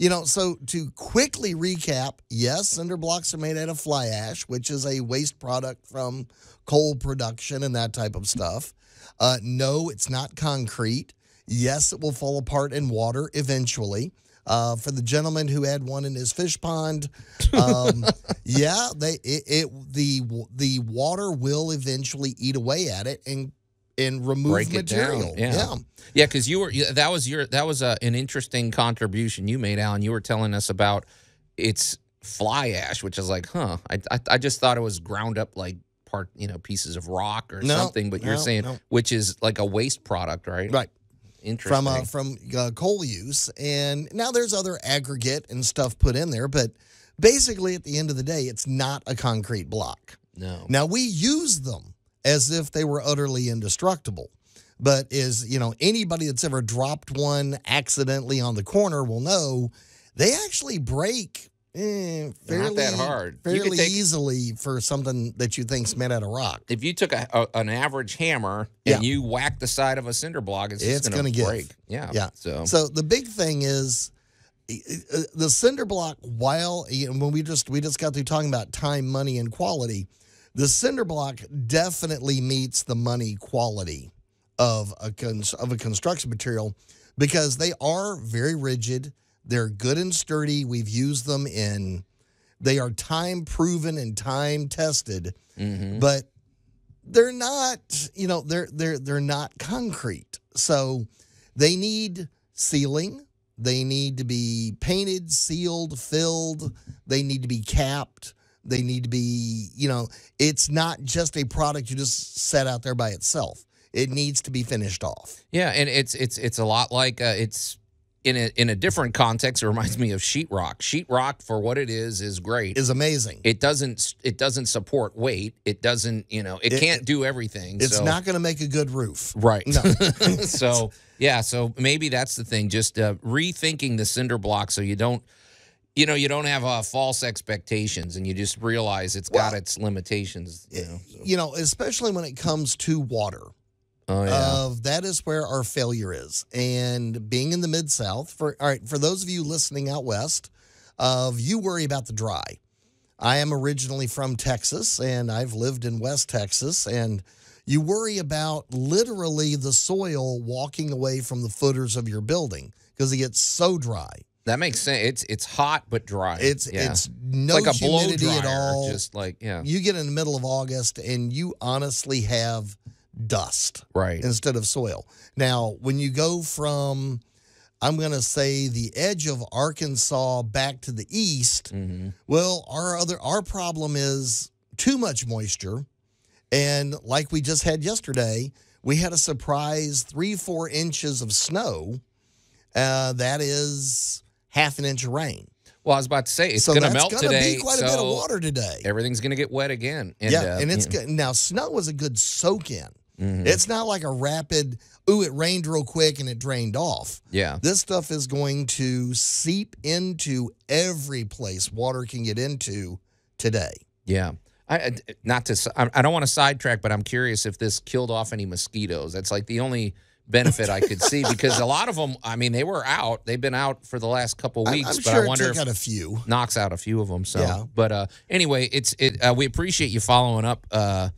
You know, so to quickly recap, yes, cinder blocks are made out of fly ash, which is a waste product from coal production and that type of stuff. Uh, no, it's not concrete. Yes, it will fall apart in water eventually. Uh, for the gentleman who had one in his fish pond, um, yeah, they it, it the the water will eventually eat away at it and and remove break material. down. Yeah, yeah, because you were that was your that was a, an interesting contribution you made, Alan. You were telling us about it's fly ash, which is like, huh? I I, I just thought it was ground up like part, you know, pieces of rock or No, something, but you're no, saying no. which is like a waste product, right? Right. Interesting. from uh, from uh, coal use, and now there's other aggregate and stuff put in there, but basically at the end of the day, it's not a concrete block. no. Now we use them as if they were utterly indestructible, but is you know anybody that's ever dropped one accidentally on the corner will know they actually break. Eh, They're not that hard. Fairly take- easily for something that you think's made out of rock. If you took a, a, an average hammer Yeah. and you whack the side of a cinder block, it's, It's going gonna to give. break. Yeah. Yeah. So, So the big thing is uh, the cinder block. While you know, when we just we just got through talking about time, money, and quality, the cinder block definitely meets the money quality of a cons- of a construction material because they are very rigid. They're good and sturdy. We've used them in. They are time proven and time tested, mhm. but they're not you know they're they're they're not concrete so they need sealing they need to be painted sealed filled they need to be capped they need to be you know it's not just a product you just set out there by itself it needs to be finished off yeah, and it's it's it's a lot like uh, it's in a in a different context. It reminds me of sheetrock. Sheetrock for what it is is great. is amazing it doesn't it doesn't support weight. It doesn't you know it, It- can't do everything. it's so- not going to make a good roof right. No. so yeah, so maybe that's the thing. Just uh, rethinking the cinder block so you don't. You know, you don't have uh, false expectations, and you just realize it's got its limitations. You know, so. you know especially when it comes to water oh yeah, of that is where our failure is. And being in the mid South, for all right, for those of you listening out west, of you worry about the dry. I am originally from Texas and I've lived in West Texas and you worry about literally the soil walking away from the footers of your building because it gets so dry. That makes sense. It's it's hot but dry. It's yeah. it's no like a blow humidity dryer, at all. just like yeah, you get in the middle of August and you honestly have dust right. instead of soil. Now, when you go from, I'm going to say the edge of Arkansas back to the east, hmm well, our other our problem is too much moisture, and like we just had yesterday, we had a surprise three four inches of snow. Uh, that is half an inch of rain. Well, I was about to say it's so going to melt gonna today. be quite so a bit of water today. Everything's going to get wet again. And, yeah, uh, and it's good. Now, snow was a good soak in. mhm. It's not like a rapid, ooh, it rained real quick and it drained off. yeah. This stuff is going to seep into every place water can get into today. Yeah. I, I not to I don't want to sidetrack, but I'm curious if this killed off any mosquitoes. That's like the only benefit I could see because a lot of them. I mean, they were out. They've been out for the last couple I'm- weeks, I'm, but sure I wonder if out a few. knocks out a few of them. So, Yeah. but uh, anyway, it's it. Uh, we appreciate you following up, uh,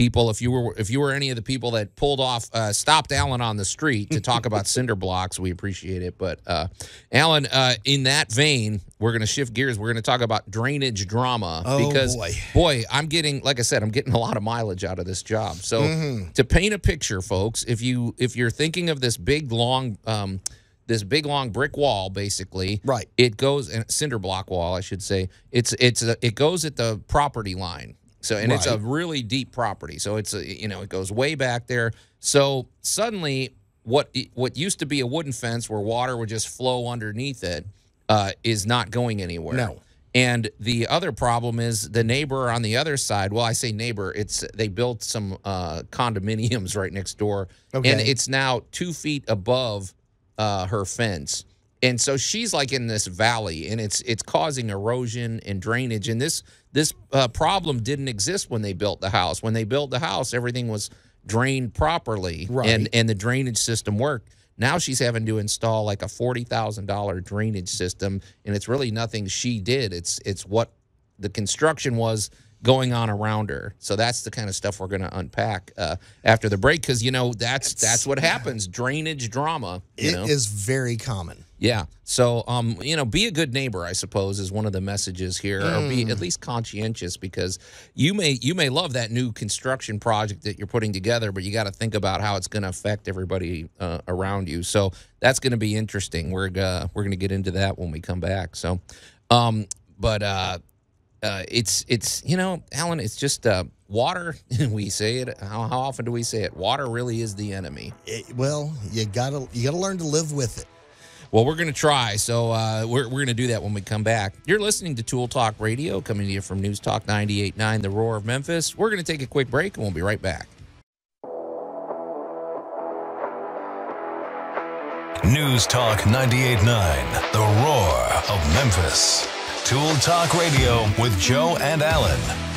people. If you were if you were any of the people that pulled off, uh, stopped Alan on the street to talk about cinder blocks, we appreciate it. But uh, Alan, uh, in that vein, we're going to shift gears. We're going to talk about drainage drama Oh, because boy. boy, I'm getting like I said, I'm getting a lot of mileage out of this job. So Mm-hmm. to paint a picture, folks, if you if you're thinking of this big long um, this big long brick wall, basically, Right. It goes and cinder block wall, I should say. It's it's a, it goes at the property line. So and it's a really deep property. So it's a you know it goes way back there. So suddenly, what what used to be a wooden fence where water would just flow underneath it uh, is not going anywhere. No. And the other problem is the neighbor on the other side. Well, I say neighbor. It's they built some uh, condominiums right next door, and it's now two feet above uh, her fence. And so she's like in this valley, and it's it's causing erosion and drainage. And this this uh, problem didn't exist when they built the house. When they built the house, everything was drained properly, Right. and and the drainage system worked. Now she's having to install like a forty thousand dollar drainage system, and it's really nothing she did. It's it's what the construction was going on around her. So that's the kind of stuff we're going to unpack uh, after the break because you know that's that's what happens. Drainage drama. You It know? is very common. Yeah. So, um, you know, be a good neighbor, I suppose, is one of the messages here, or be Mm. at least conscientious because you may you may love that new construction project that you're putting together, but you got to think about how it's going to affect everybody uh, around you. So that's going to be interesting. We're uh, we're going to get into that when we come back. So, um, but uh, uh, it's it's you know, Alan, it's just uh, water. we say it. How, how often do we say it? Water really is the enemy. It- well, you gotta you gotta learn to live with it. Well, we're going to try. So uh, we're, we're going to do that when we come back. You're listening to Tool Talk Radio, coming to you from News Talk 98.9, The Roar of Memphis. We're going to take a quick break, and we'll be right back. News Talk 98.9, The Roar of Memphis. Tool Talk Radio with Joe and Alan.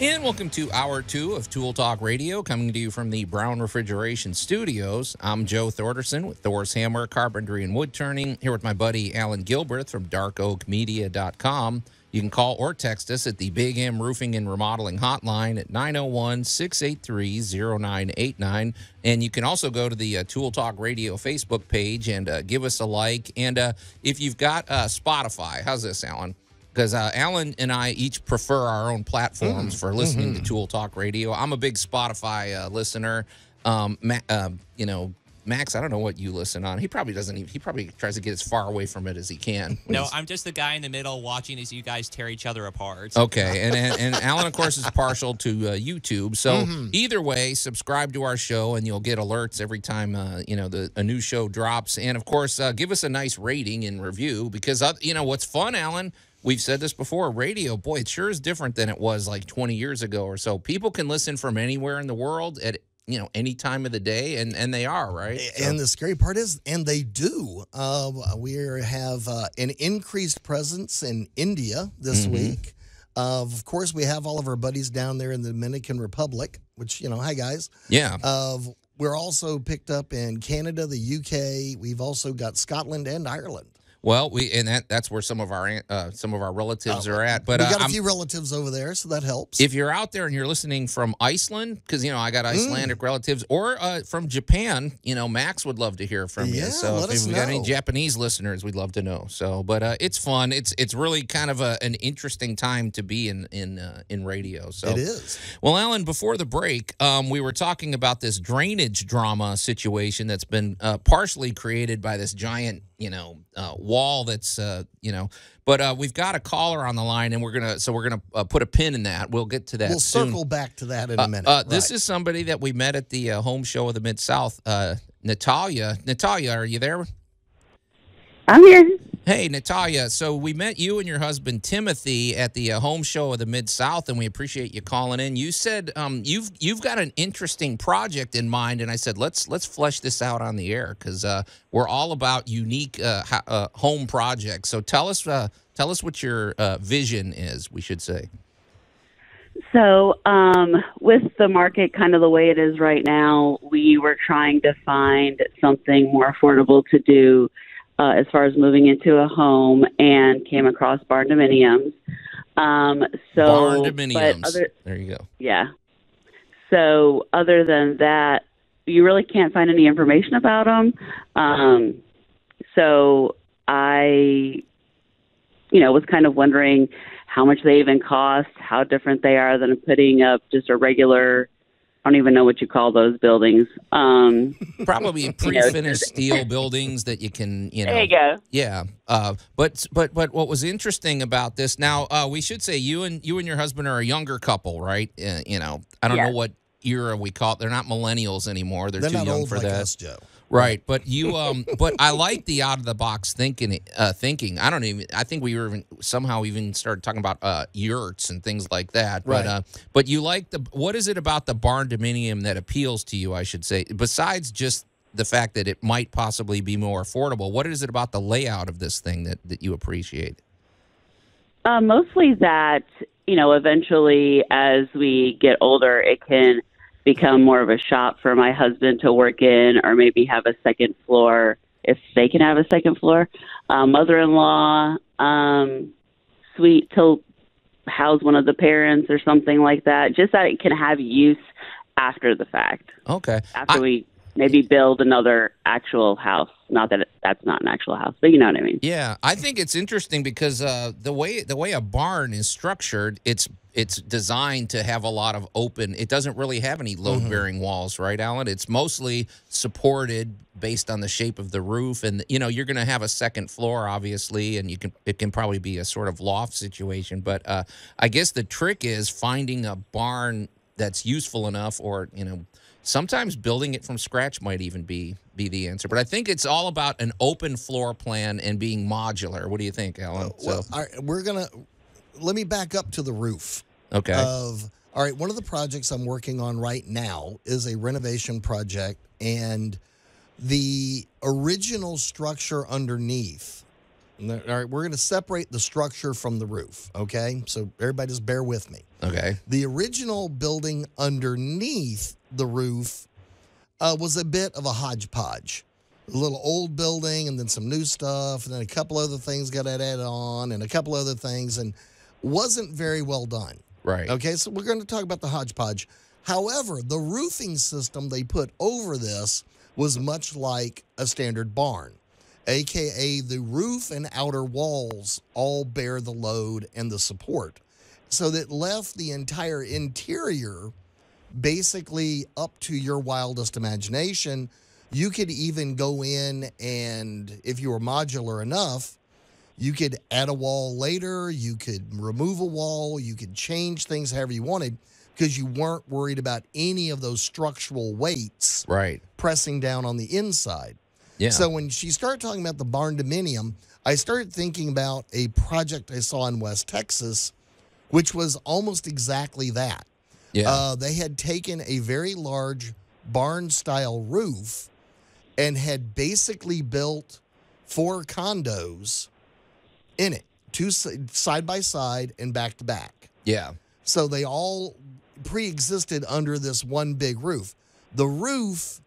And welcome to hour two of Tool Talk Radio, coming to you from the Brown Refrigeration Studios. I'm Joe Thorderson with Thor's Hammer, Carpentry, and Wood Turning, here with my buddy Alan Gilbreth from darkoakmedia.com. You can call or text us at the Big M Roofing and Remodeling Hotline at 901 683 0989. And you can also go to the uh, Tool Talk Radio Facebook page and uh, give us a like. And uh, if you've got uh, Spotify, how's this, Alan? Because uh, Alan and I each prefer our own platforms for listening to Tool Talk Radio. I'm a big Spotify uh, listener. Um, Ma- uh, you know, Max, I don't know what you listen on. He probably doesn't. Even, he probably tries to get as far away from it as he can. No, I'm just the guy in the middle watching as you guys tear each other apart. Okay, and, and and Alan, of course, is partial to uh, YouTube. So either way, subscribe to our show, and you'll get alerts every time uh, you know the a new show drops. And of course, uh, give us a nice rating and review because uh, you know what's fun, Alan. We've said this before. Radio, boy, it sure is different than it was like 20 years ago or so. People can listen from anywhere in the world at you know any time of the day, and and they are right. So- And the scary part is, and they do. Uh, we have uh, an increased presence in India this Mm-hmm. week. Uh, of course, we have all of our buddies down there in the Dominican Republic, which you know, hi guys. yeah. Of we're also picked up in Canada, the UK. We've also got Scotland and Ireland. Well, we and that that's where some of our uh, some of our relatives are at. But we uh, got a I'm- few relatives over there, so that helps. if you're out there and you're listening from Iceland, because you know I got Mm. Icelandic relatives, or uh, from Japan, you know Max would love to hear from you. Yeah, So let if us we've got any. Japanese listeners, we'd love to know. So, but uh, it's fun. It's it's really kind of a, an interesting time to be in in uh, in radio. So it is. well, Alan, before the break, um, we were talking about this drainage drama situation that's been uh, partially created by this giant, you know, uh, wall that's, uh, you know, but uh, we've got a caller on the line, and we're gonna, so we're gonna uh, put a pin in that. We'll get to that. We'll soon. circle back to that in Uh, a minute. uh, This is somebody that we met at the uh, home show of the Mid South. Uh, Natalia, Natalia, are you there? I'm here. Hey, Natalia. So we met you and your husband Timothy at the uh, home show of the Mid South, and we appreciate you calling in. You said um, you've you've got an interesting project in mind, and I said let's let's flesh this out on the air because uh, we're all about unique uh, uh, home projects. So tell us uh, tell us what your uh, vision is. We should say. So, um, with the market kind of the way it is right now, we were trying to find something more affordable to do uh, as far as moving into a home and came across barndominiums. Um, so, Barndominiums. other, there you go. yeah. So, other than that, you really can't find any information about them. Um, so, I, you know, was kind of wondering how much they even cost, how different they are than putting up just a regular. I don't even know what you call those buildings. Um, Probably pre-finished steel buildings that you can, you know. there you go. Yeah, uh, but but but what was interesting about this? Now uh, we should say you and you and your husband are a younger couple, right? Uh, you know, I don't know what era we call it. They're not millennials anymore. They're, They're too not young old for like that. us, Joe. Right, but you um but I like the out of the box thinking uh thinking. I don't even I think we were even somehow even started talking about uh yurts and things like that. But uh but you like the what is it about the barndominium that appeals to you, I should say, besides just the fact that it might possibly be more affordable. What is it about the layout of this thing that that you appreciate? Uh, mostly that, you know, eventually as we get older, it can become more of a shop for my husband to work in, or maybe have a second floor if they can have a second floor. Uh, mother-in-law um, suite to house one of the parents or something like that, just that it can have use after the fact. Okay. After we maybe build another actual house. Not that it, that's not an actual house, but you know what I mean. Yeah, I think it's interesting because uh, the way the way a barn is structured, it's it's designed to have a lot of open. It doesn't really have any load bearing walls, right, Alan? It's mostly supported based on the shape of the roof, and you know you're going to have a second floor, obviously, and you can it can probably be a sort of loft situation. But uh, I guess the trick is finding a barn that's useful enough, or you know sometimes building it from scratch might even be be the answer but i think it's all about an open floor plan and being modular what do you think alan Well, all right, we're gonna let me back up to the roof. Okay. Of all right, one of the projects I'm working on right now is a renovation project, and the original structure underneath. All right, we're going to separate the structure from the roof. Okay, so everybody just bear with me. okay The original building underneath the roof uh, was a bit of a hodgepodge. A little old building, and then some new stuff, and then a couple other things got added on, and a couple other things, and wasn't very well done. Right Okay, so we're going to talk about the hodgepodge. However, the roofing system they put over this was much like a standard barn, aka the roof and outer walls all bear the load and the support. So that left the entire interior basically up to your wildest imagination. You could even go in and, if you were modular enough, you could add a wall later, you could remove a wall, you could change things however you wanted because you weren't worried about any of those structural weights right. pressing down on the inside. yeah. So when she started talking about the barndominium, I started thinking about a project I saw in West Texas, which was almost exactly that. yeah. Uh, they had taken a very large barn style roof and had basically built four condos in it, two side by side and back to back. yeah So they all pre existed under this one big roof. The roof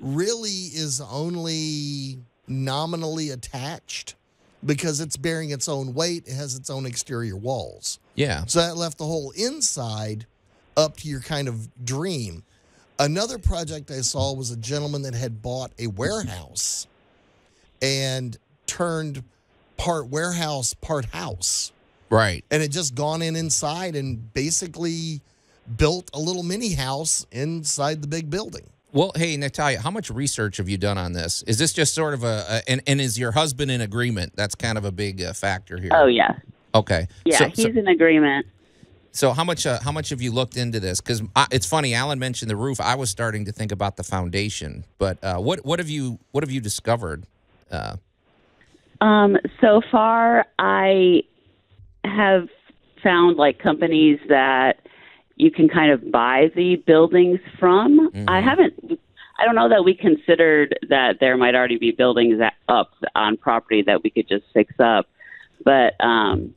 really is only nominally attached because it's bearing its own weight, it has its own exterior walls. yeah So that left the whole inside up to your kind of dream. Another project I saw was a gentleman that had bought a warehouse and turned part warehouse, part house, right. And had just gone in inside and basically built a little mini house inside the big building. well hey natalia how much research have you done on this? Is this just sort of a, a and, and is your husband in agreement? That's kind of a big uh, factor here. Oh yeah, okay. Yeah, so, he's so, in agreement. so how much uh, how much have you looked into this? Because it's funny alan mentioned the roof. I was starting to think about the foundation but uh, what what have you what have you discovered uh, Um, so far, I have found like companies that you can kind of buy the buildings from. I haven't. I don't know that we considered that there might already be buildings that, up on property that we could just fix up, but um,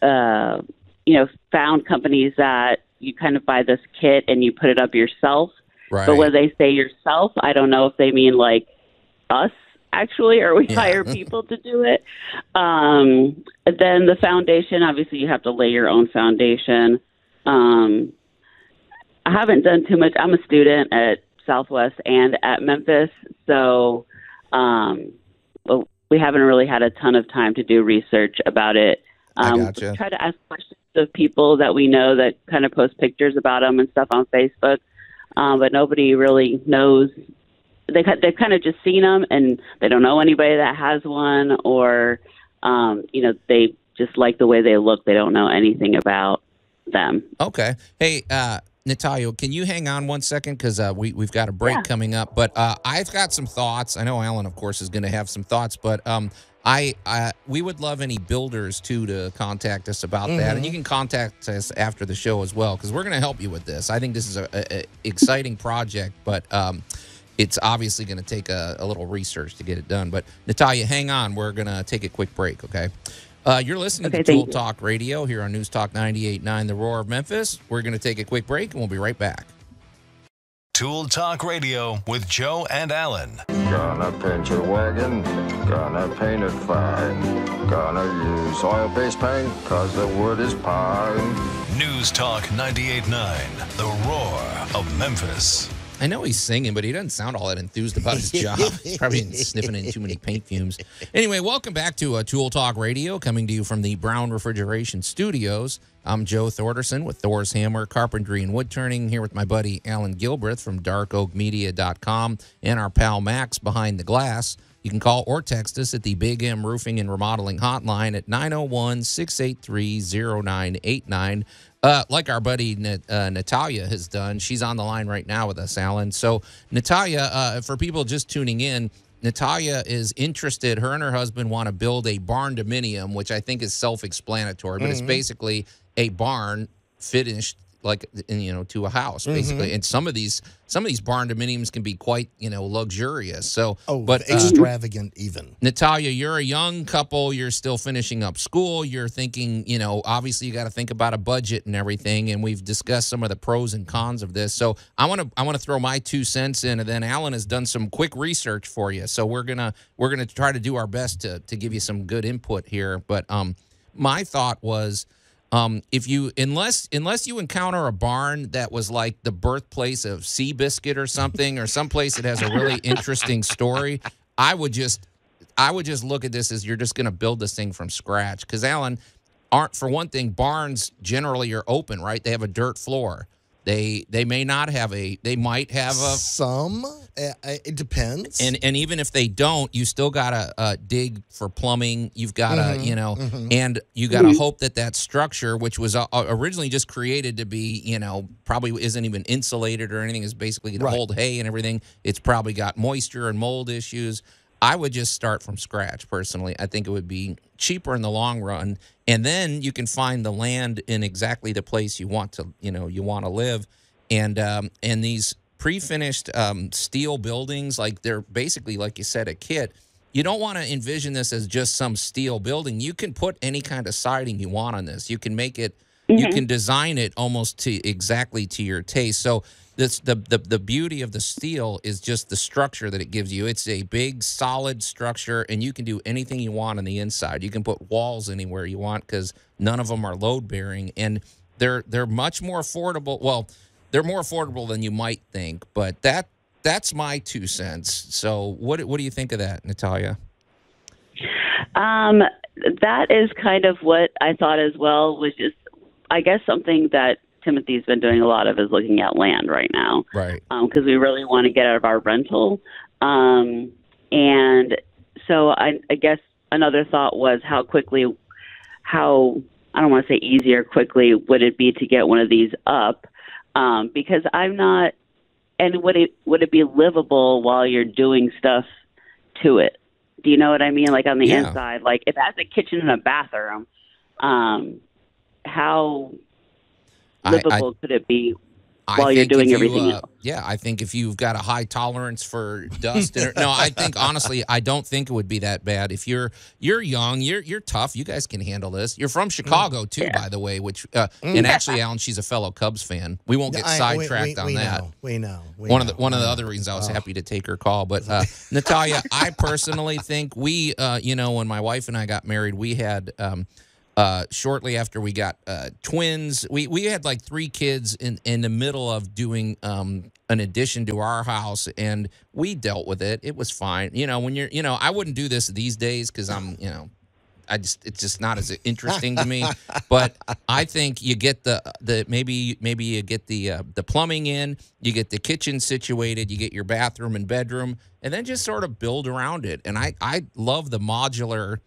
uh, you know, found companies that you kind of buy this kit and you put it up yourself. right But when they say yourself, I don't know if they mean like us actually, or we Yeah. hire people to do it. Um, then the foundation, obviously, you have to lay your own foundation. Um, I haven't done too much. I'm a student at Southwest and at Memphis, so um, well, we haven't really had a ton of time to do research about it. I Um, gotcha. Try to ask questions of people that we know that kind of post pictures about them and stuff on Facebook, um, but nobody really knows. They they've kind of just seen them and they don't know anybody that has one, or um, you know they just like the way they look. They don't know anything about them. Okay. Hey, uh, Natalia, can you hang on one second? Because uh, we, we've got a break Yeah. coming up. But uh, I've got some thoughts. I know Alan, of course, is going to have some thoughts. But um, I, I we would love any builders, too, to contact us about that. And you can contact us after the show as well, because we're going to help you with this. I think this is a, a, a exciting project, but um, it's obviously going to take a, a little research to get it done. But Natalia, hang on. We're going to take a quick break, okay? Uh, you're listening Okay, to Tool you. Talk Radio here on News Talk 98.9 The Roar of Memphis. We're going to take a quick break and we'll be right back. Tool Talk Radio with Joe and Alan. Gonna paint your wagon, gonna paint it fine. Gonna use oil-based paint, cause the wood is pine. News Talk 98.9, the roar of Memphis. I know he's singing, but he doesn't sound all that enthused about his job. He's probably sniffing in too many paint fumes. Anyway, welcome back to uh, Tool Talk Radio, coming to you from the Brown Refrigeration Studios. I'm Joe Thorderson with Thor's Hammer, Carpentry, and Wood Turning, here with my buddy Alan Gilbreth from darkoakmedia.com and our pal Max behind the glass. You can call or text us at the Big M Roofing and Remodeling Hotline at 901 683 0989. Uh, like our buddy uh, Natalia has done. She's on the line right now with us, Alan. So, Natalia, uh, for people just tuning in, Natalia is interested. Her and her husband want to build a barndominium, which I think is self explanatory, but it's Mhm. basically a barn finished like you know to a house basically Mhm. and some of these some of these barndominiums can be quite you know luxurious so Oh, but uh, extravagant even. Natalia, you're a young couple. You're still finishing up school. You're thinking, you know, obviously you got to think about a budget and everything. And we've discussed some of the pros and cons of this. So I want to I want to throw my two cents in, and then Alan has done some quick research for you. So we're gonna we're gonna try to do our best to to give you some good input here. But um, my thought was. Um, if you unless unless you encounter a barn that was like the birthplace of Seabiscuit or something, or someplace that has a really interesting story, I would just I would just look at this as you're just going to build this thing from scratch. Because Alan, aren't for one thing, barns generally are open, right? They have a dirt floor. They they may not have a. They might have a some. Uh, it depends. and and even if they don't, you still gotta uh, dig for plumbing. You've gotta, Mhm, you know, mhm. and you gotta hope that that structure, which was uh, originally just created to be, you know, probably isn't even insulated or anything, is basically to Right. hold hay and everything. It's probably got moisture and mold issues. I would just start from scratch personally. I think it would be cheaper in the long run, and then you can find the land in exactly the place you want to, you know, you want to live, and um, and these pre-finished um, steel buildings, like they're basically like you said, a kit. You don't want to envision this as just some steel building. You can put any kind of siding you want on this. You can make it. You Mhm. can design it almost to exactly to your taste. So this the, the the beauty of the steel is just the structure that it gives you. It's a big solid structure, and you can do anything you want on the inside. You can put walls anywhere you want because none of them are load bearing, and they're they're much more affordable. Well, they're more affordable than you might think, but that that's my two cents. So what what do you think of that, Natalia? Um, that is kind of what I thought as well, which is, I guess, something that Timothy's been doing a lot of is looking at land right now. Right. Because we really want to get out of our rental. Um, and so I, I guess another thought was how quickly, how, I don't want to say easy or quickly would it be to get one of these up? Um, because I'm not, and would it, would it be livable while you're doing stuff to it? Do you know what I mean? Like on the Yeah. inside, like if it has a kitchen and a bathroom, um, how I- I- could it be while you're doing you, everything uh? Yeah, I think if you've got a high tolerance for dust, and, no, I think honestly, I don't think it would be that bad. If you're you're young, you're you're tough. You guys can handle this. You're from Chicago too, by the way. Which uh, Mm. and actually, Alan, she's a fellow Cubs fan. We won't get I- sidetracked we- on we that. know, we know, we one of the one of the we other reasons I was Oh. happy to take her call. But uh, Natalia, I personally think we, uh, you know, when my wife and I got married, we had. Um, uh, shortly after we got uh, twins, we, we had like three kids in, in the middle of doing um, an addition to our house, and we dealt with it. It was fine. You know, when you're, you know, I wouldn't do this these days because I'm, you know, I just it's just not as interesting to me. But I think you get the the maybe maybe you get the uh, the plumbing in, you get the kitchen situated, you get your bathroom and bedroom, and then just sort of build around it. And I I love the modular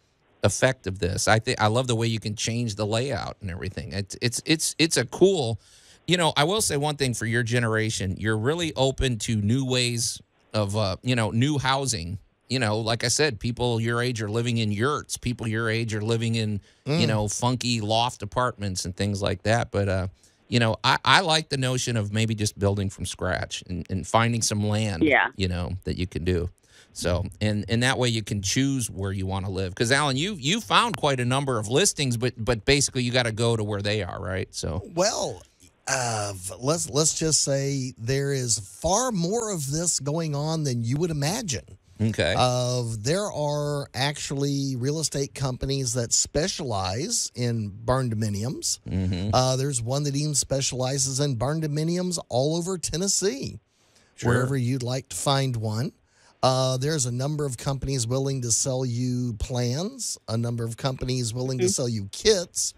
effect of this. I think I love the way you can change the layout and everything. It's it's it's it's a cool. You know, I will say one thing for your generation, you're really open to new ways of uh, you know, new housing. You know, like I said, people your age are living in yurts. People your age are living in, you Mm. know, funky loft apartments and things like that. But uh, you know, I, I like the notion of maybe just building from scratch and, and finding some land, Yeah. you know, that you can do. So, and and that way you can choose where you want to live. Because Alan, you you found quite a number of listings, but but basically you got to go to where they are, right? So, Well, uh, let's let's just say there is far more of this going on than you would imagine. Okay. Of there are actually real estate companies that specialize in barndominiums. Mm-hmm. Uh, there's one that even specializes in barndominiums all over Tennessee, wherever you'd like to find one. Uh, there's a number of companies willing to sell you plans, a number of companies willing to sell you kits.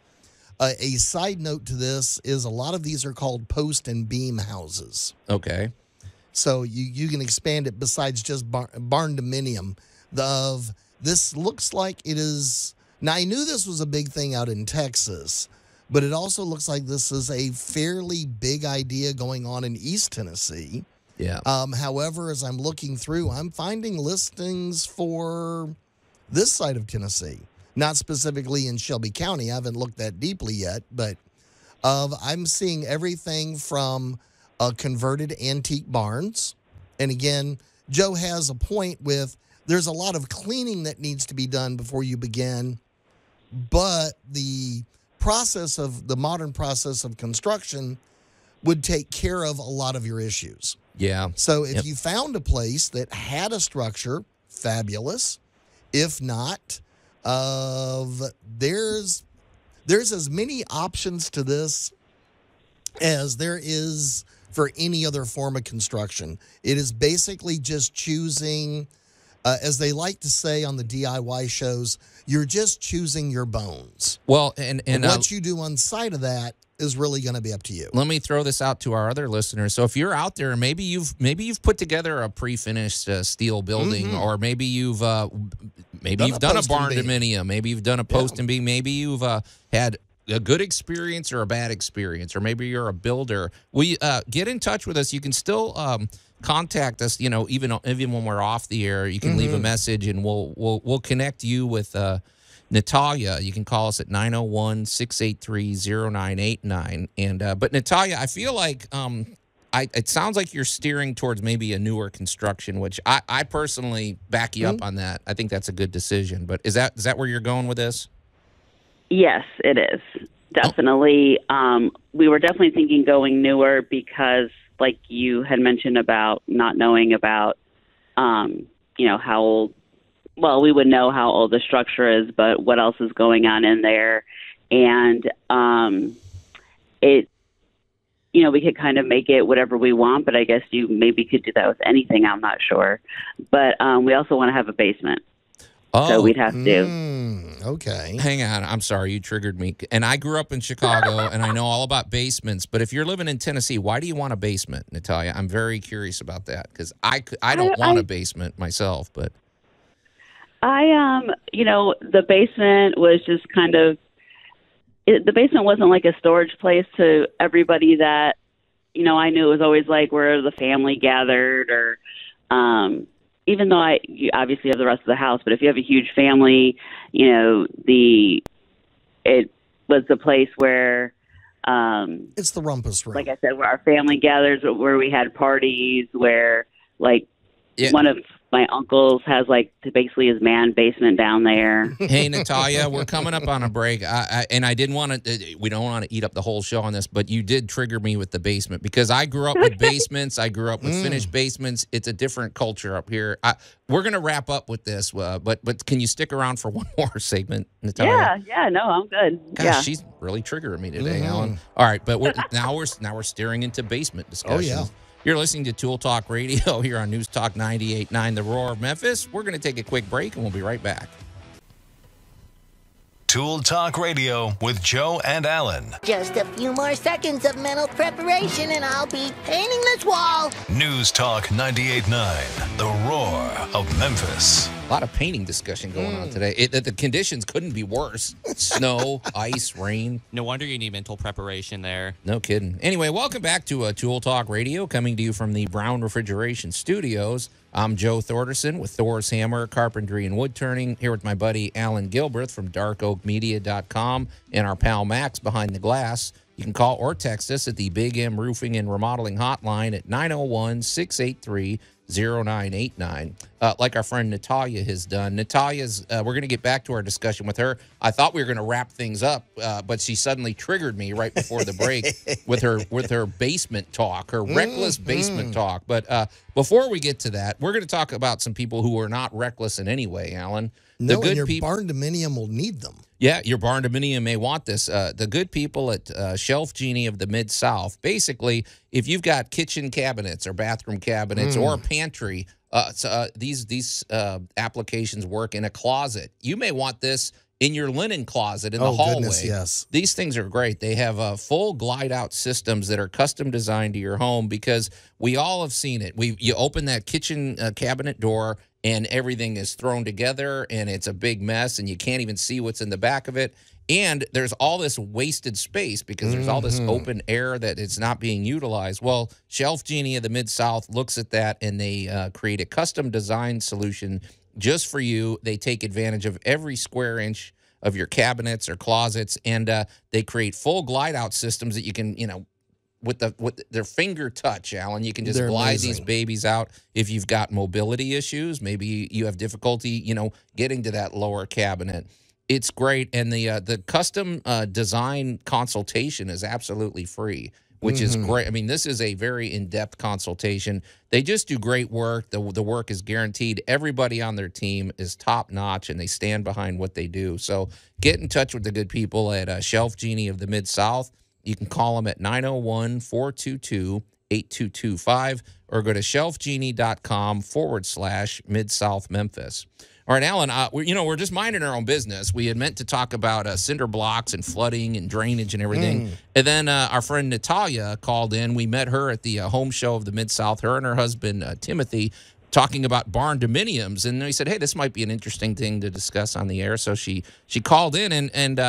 Uh, a side note to this is a lot of these are called post and beam houses. Okay. So you, you can expand it besides just bar, barndominium. The, of this looks like it is. Now I knew this was a big thing out in Texas, but it also looks like this is a fairly big idea going on in East Tennessee. Yeah. Um, however, as I'm looking through, I'm finding listings for this side of Tennessee, not specifically in Shelby County. I haven't looked that deeply yet, but of I'm seeing everything from converted antique barns, and again, Joe has a point with there's a lot of cleaning that needs to be done before you begin, but the process of the modern process of construction would take care of a lot of your issues. Yeah. So if Yep. you found a place that had a structure, fabulous. If not, of there's there's as many options to this as there is for any other form of construction. It is basically just choosing, uh, as they like to say on the DIY shows, you're just choosing your bones. Well, and and uh, what you do on site of that is really going to be up to you. let me throw this out to our other listeners. So if you're out there, maybe you've maybe you've put together a pre-finished uh, steel building, or maybe you've uh, maybe Mm-hmm. Done you've a done a barndominium, maybe you've done a post and beam, maybe you've uh, had a good experience or a bad experience, or maybe you're a builder. We uh, get in touch with us. You can still. Um, contact us you know even even when we're off the air you can leave a Mm-hmm. message and we'll we'll we'll connect you with uh Natalia, you can call us at 901-683-0989. And uh, but Natalia, I feel like um I it sounds like you're steering towards maybe a newer construction, which I, I personally back you up on that. I think that's a good decision. But is that is that where you're going with this? Yes, it is. Definitely. Um, we were definitely thinking going newer because, like you had mentioned about not knowing about, um, you know, how old, well, we would know how old the structure is, but what else is going on in there. And um, it, you know, we could kind of make it whatever we want, but I guess you maybe could do that with anything. I'm not sure. But um, we also want to have a basement. Oh, So we'd have to. Mm, okay. Hang on, I'm sorry, you triggered me. And I grew up in Chicago, and I know all about basements. But if you're living in Tennessee, why do you want a basement, Natalia? I'm very curious about that because I, I don't I- want a I- basement myself. But I um, you know, the basement was just kind of it, the basement wasn't like a storage place to everybody that you know I knew it was always like where the family gathered or um even though I you obviously have the rest of the house, but if you have a huge family, you know, the it was the place where um It's the rumpus room. like I said, where our family gathers, where we had parties, where like Yeah. one of my uncles has like basically his man basement down there. hey, Natalia, we're coming up on a break, I, I, and I didn't want to. We don't want to eat up the whole show on this, but you did trigger me with the basement because I grew up with basements. I grew up with Mm. finished basements. It's a different culture up here. I, we're gonna wrap up with this, uh, but but can you stick around for one more segment, Natalia? yeah, yeah, no, I'm good. Gosh, yeah. she's really triggering me today, Mhm. Alan. All right, but we're now we're now we're steering into basement discussions. Oh yeah. You're listening to Tool Talk Radio here on News Talk 98.9 The Roar of Memphis. We're going to take a quick break and we'll be right back. Tool Talk Radio with Joe and Alan. Just a few more seconds of mental preparation and I'll be painting this wall. News Talk 98.9 The Roar of Memphis. A lot of painting discussion going on today. It, the, the conditions couldn't be worse. Snow, ice, rain. No wonder you need mental preparation there. No kidding. Anyway, welcome back to uh, Tool Talk Radio, coming to you from the Brown Refrigeration Studios. I'm Joe Thorderson with Thor's Hammer, Carpentry, and Wood Turning, here with my buddy Alan Gilbreth from darkoakmedia.com and our pal Max behind the glass. You can call or text us at the Big M Roofing and Remodeling Hotline at 901 683 0989, uh, like our friend Natalia has done. Natalia's, uh, we're going to get back to our discussion with her. I thought we were going to wrap things up, uh, but she suddenly triggered me right before the break with her with her basement talk, her reckless basement talk. But uh, before we get to that, we're going to talk about some people who are not reckless in any way, Alan. No, the good your people. barn dominium will need them. Yeah, your barndominium may want this. Uh, the good people at uh, ShelfGenie of the Mid South, basically, if you've got kitchen cabinets or bathroom cabinets or a pantry, uh, so, uh, these these uh, applications work in a closet. You may want this in your linen closet in the Oh, hallway. goodness, yes. These things are great. They have uh, full glide out systems that are custom designed to your home because we all have seen it. We you open that kitchen uh, cabinet door and everything is thrown together and it's a big mess and you can't even see what's in the back of it. And there's all this wasted space because there's all this open air that is not being utilized. Well, ShelfGenie of the Mid South looks at that and they uh, create a custom design solution just for you. They take advantage of every square inch of your cabinets or closets, and uh, they create full glide out systems that you can, you know, with the with their finger touch, Alan, you can just They're glide these babies out. If you've got mobility issues, maybe you have difficulty, you know, getting to that lower cabinet. It's great, and the uh, the custom uh, design consultation is absolutely free, which is great. I mean, this is a very in depth consultation. They just do great work. the The work is guaranteed. Everybody on their team is top notch, and they stand behind what they do. So get in touch with the good people at uh, ShelfGenie of the Mid South. You can call them at 901 422 8225 or go to shelfgenie.com forward slash Mid South Memphis. All right, Alan, uh, we, you know, we're just minding our own business. We had meant to talk about uh, cinder blocks and flooding and drainage and everything. And then uh, our friend Natalia called in. We met her at the uh, home show of the Mid South, her and her husband, uh, Timothy, talking about barndominiums. And we said, hey, this might be an interesting thing to discuss on the air. So she she called in and, and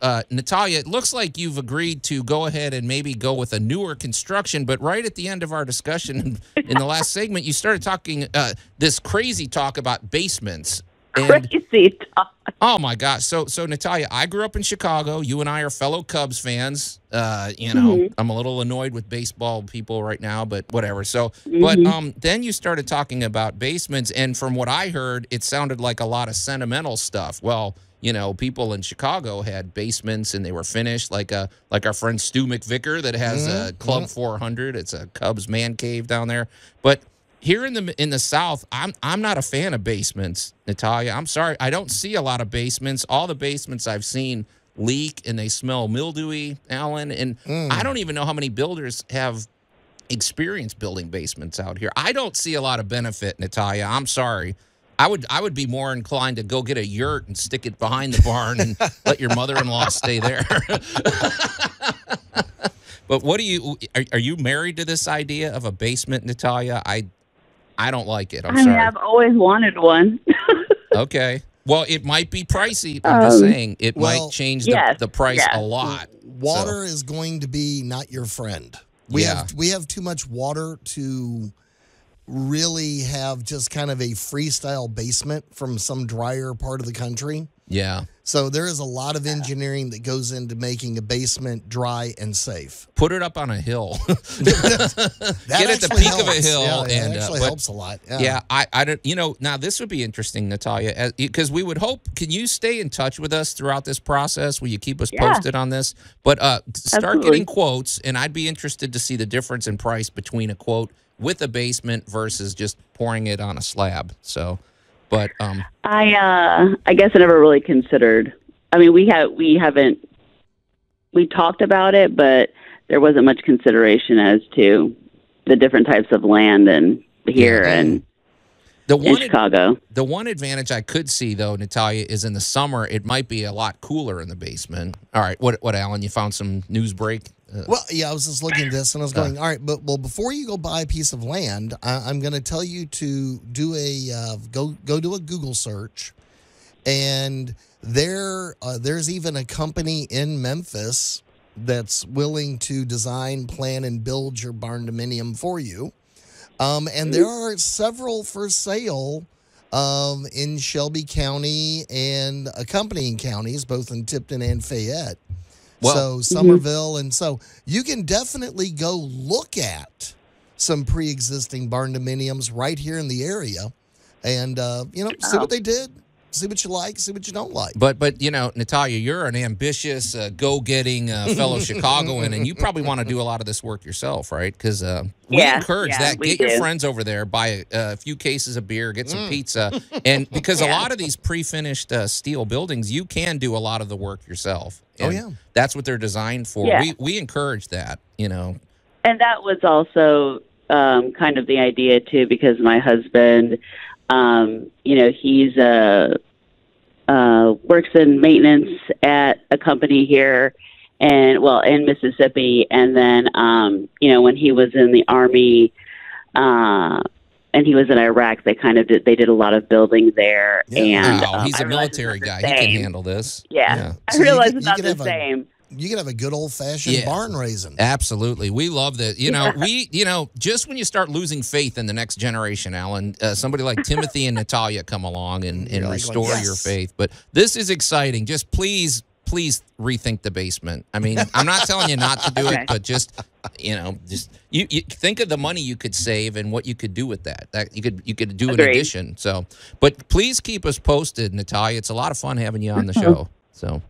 uh, Natalia, it looks like you've agreed to go ahead and maybe go with a newer construction, but right at the end of our discussion in the last segment, you started talking uh, this crazy talk about basements. And Crazy talk. oh my gosh, so so Natalia, I grew up in Chicago. You and I are fellow Cubs fans. Uh, you know, I'm a little annoyed with baseball people right now, but whatever. So, but um, then you started talking about basements, and from what I heard, it sounded like a lot of sentimental stuff. Well, you know, people in Chicago had basements and they were finished, like a like our friend Stu McVicker that has a mm-hmm. Club mm-hmm. 400. It's a Cubs man cave down there. But here in the in the South, I'm I'm not a fan of basements, Natalia. I'm sorry, I don't see a lot of basements. All the basements I've seen leak and they smell mildewy, Alan. And I mm. don't even know how many builders have experience building basements out here. I don't see a lot of benefit, Natalia. I'm sorry. I would I would be more inclined to go get a yurt and stick it behind the barn and let your mother-in-law stay there. but what do you are, are you married to this idea of a basement, Natalia? I I don't like it. I'm I mean, sorry. I've always wanted one. Okay. Well, it might be pricey. I'm just Um, saying it well, might change the, yes, the price yes. a lot. Water is going to be not your friend. We Yeah. have we have too much water to really have just kind of a freestyle basement from some drier part of the country. Yeah. So there is a lot of engineering that goes into making a basement dry and safe. Put it up on a hill. That Get at the actually peak of a hill Yeah, and, it uh, actually but- helps a lot. Yeah. Yeah, I, I don't, you know, now this would be interesting, Natalia, because we would hope. Can you stay in touch with us throughout this process? Will you keep us Yeah. posted on this? But uh, start Absolutely. getting quotes, and I'd be interested to see the difference in price between a quote with a basement versus just pouring it on a slab. So, but um, I uh I guess I never really considered. I mean, we have we haven't we talked about it, but there wasn't much consideration as to the different types of land and here Yeah. and the in Chicago. The one advantage I could see though, Natalia, is in the summer it might be a lot cooler in the basement. All right, what what Alan? You found some news break? Uh, Well, yeah, I was just looking at this and I was going, all right, but well, before you go buy a piece of land, I, I'm going to tell you to do a uh, go go do a Google search, and there uh, there's even a company in Memphis that's willing to design, plan, and build your barndominium for you. Um, and there are several for sale um, in Shelby County and accompanying counties, both in Tipton and Fayette. Well- so Somerville, and so you can definitely go look at some pre-existing barndominiums right here in the area, and uh, you know, see what they did, see what you like, see what you don't like. But but you know, Natalia, you're an ambitious, uh, go-getting uh, fellow Chicagoan, and you probably want to do a lot of this work yourself, right? Because uh, we Yeah, encourage yeah, that. we Get your friends over there, buy a, a few cases of beer, get Mm. some pizza, and because a lot of these pre-finished uh, steel buildings, you can do a lot of the work yourself. Oh, yeah. that's what they're designed for. Yeah. We we encourage that. You know, and that was also um, kind of the idea too, because my husband, um, you know, he's a uh, works in maintenance at a company here, and well, in Mississippi, and then um, you know, when he was in the army. Uh, and he was in Iraq. They kind of did. They did a lot of building there, and oh, um, he's I a military guy. He can handle this. Yeah, I So realize it's not the have a- same. You can have a good old-fashioned Yeah. barn raising. Absolutely. We love that. You know, we, you know, just when you start losing faith in the next generation, Alan, uh, somebody like Timothy and Natalia come along and, and You're like, restore "Yes." your faith. But this is exciting. Just please, please rethink the basement. I mean, I'm not telling you not to do Okay. it, but just, you know, just you, you think of the money you could save and what you could do with that. That you could you could do an addition. So, but please keep us posted, Natalia. It's a lot of fun having you on the show. So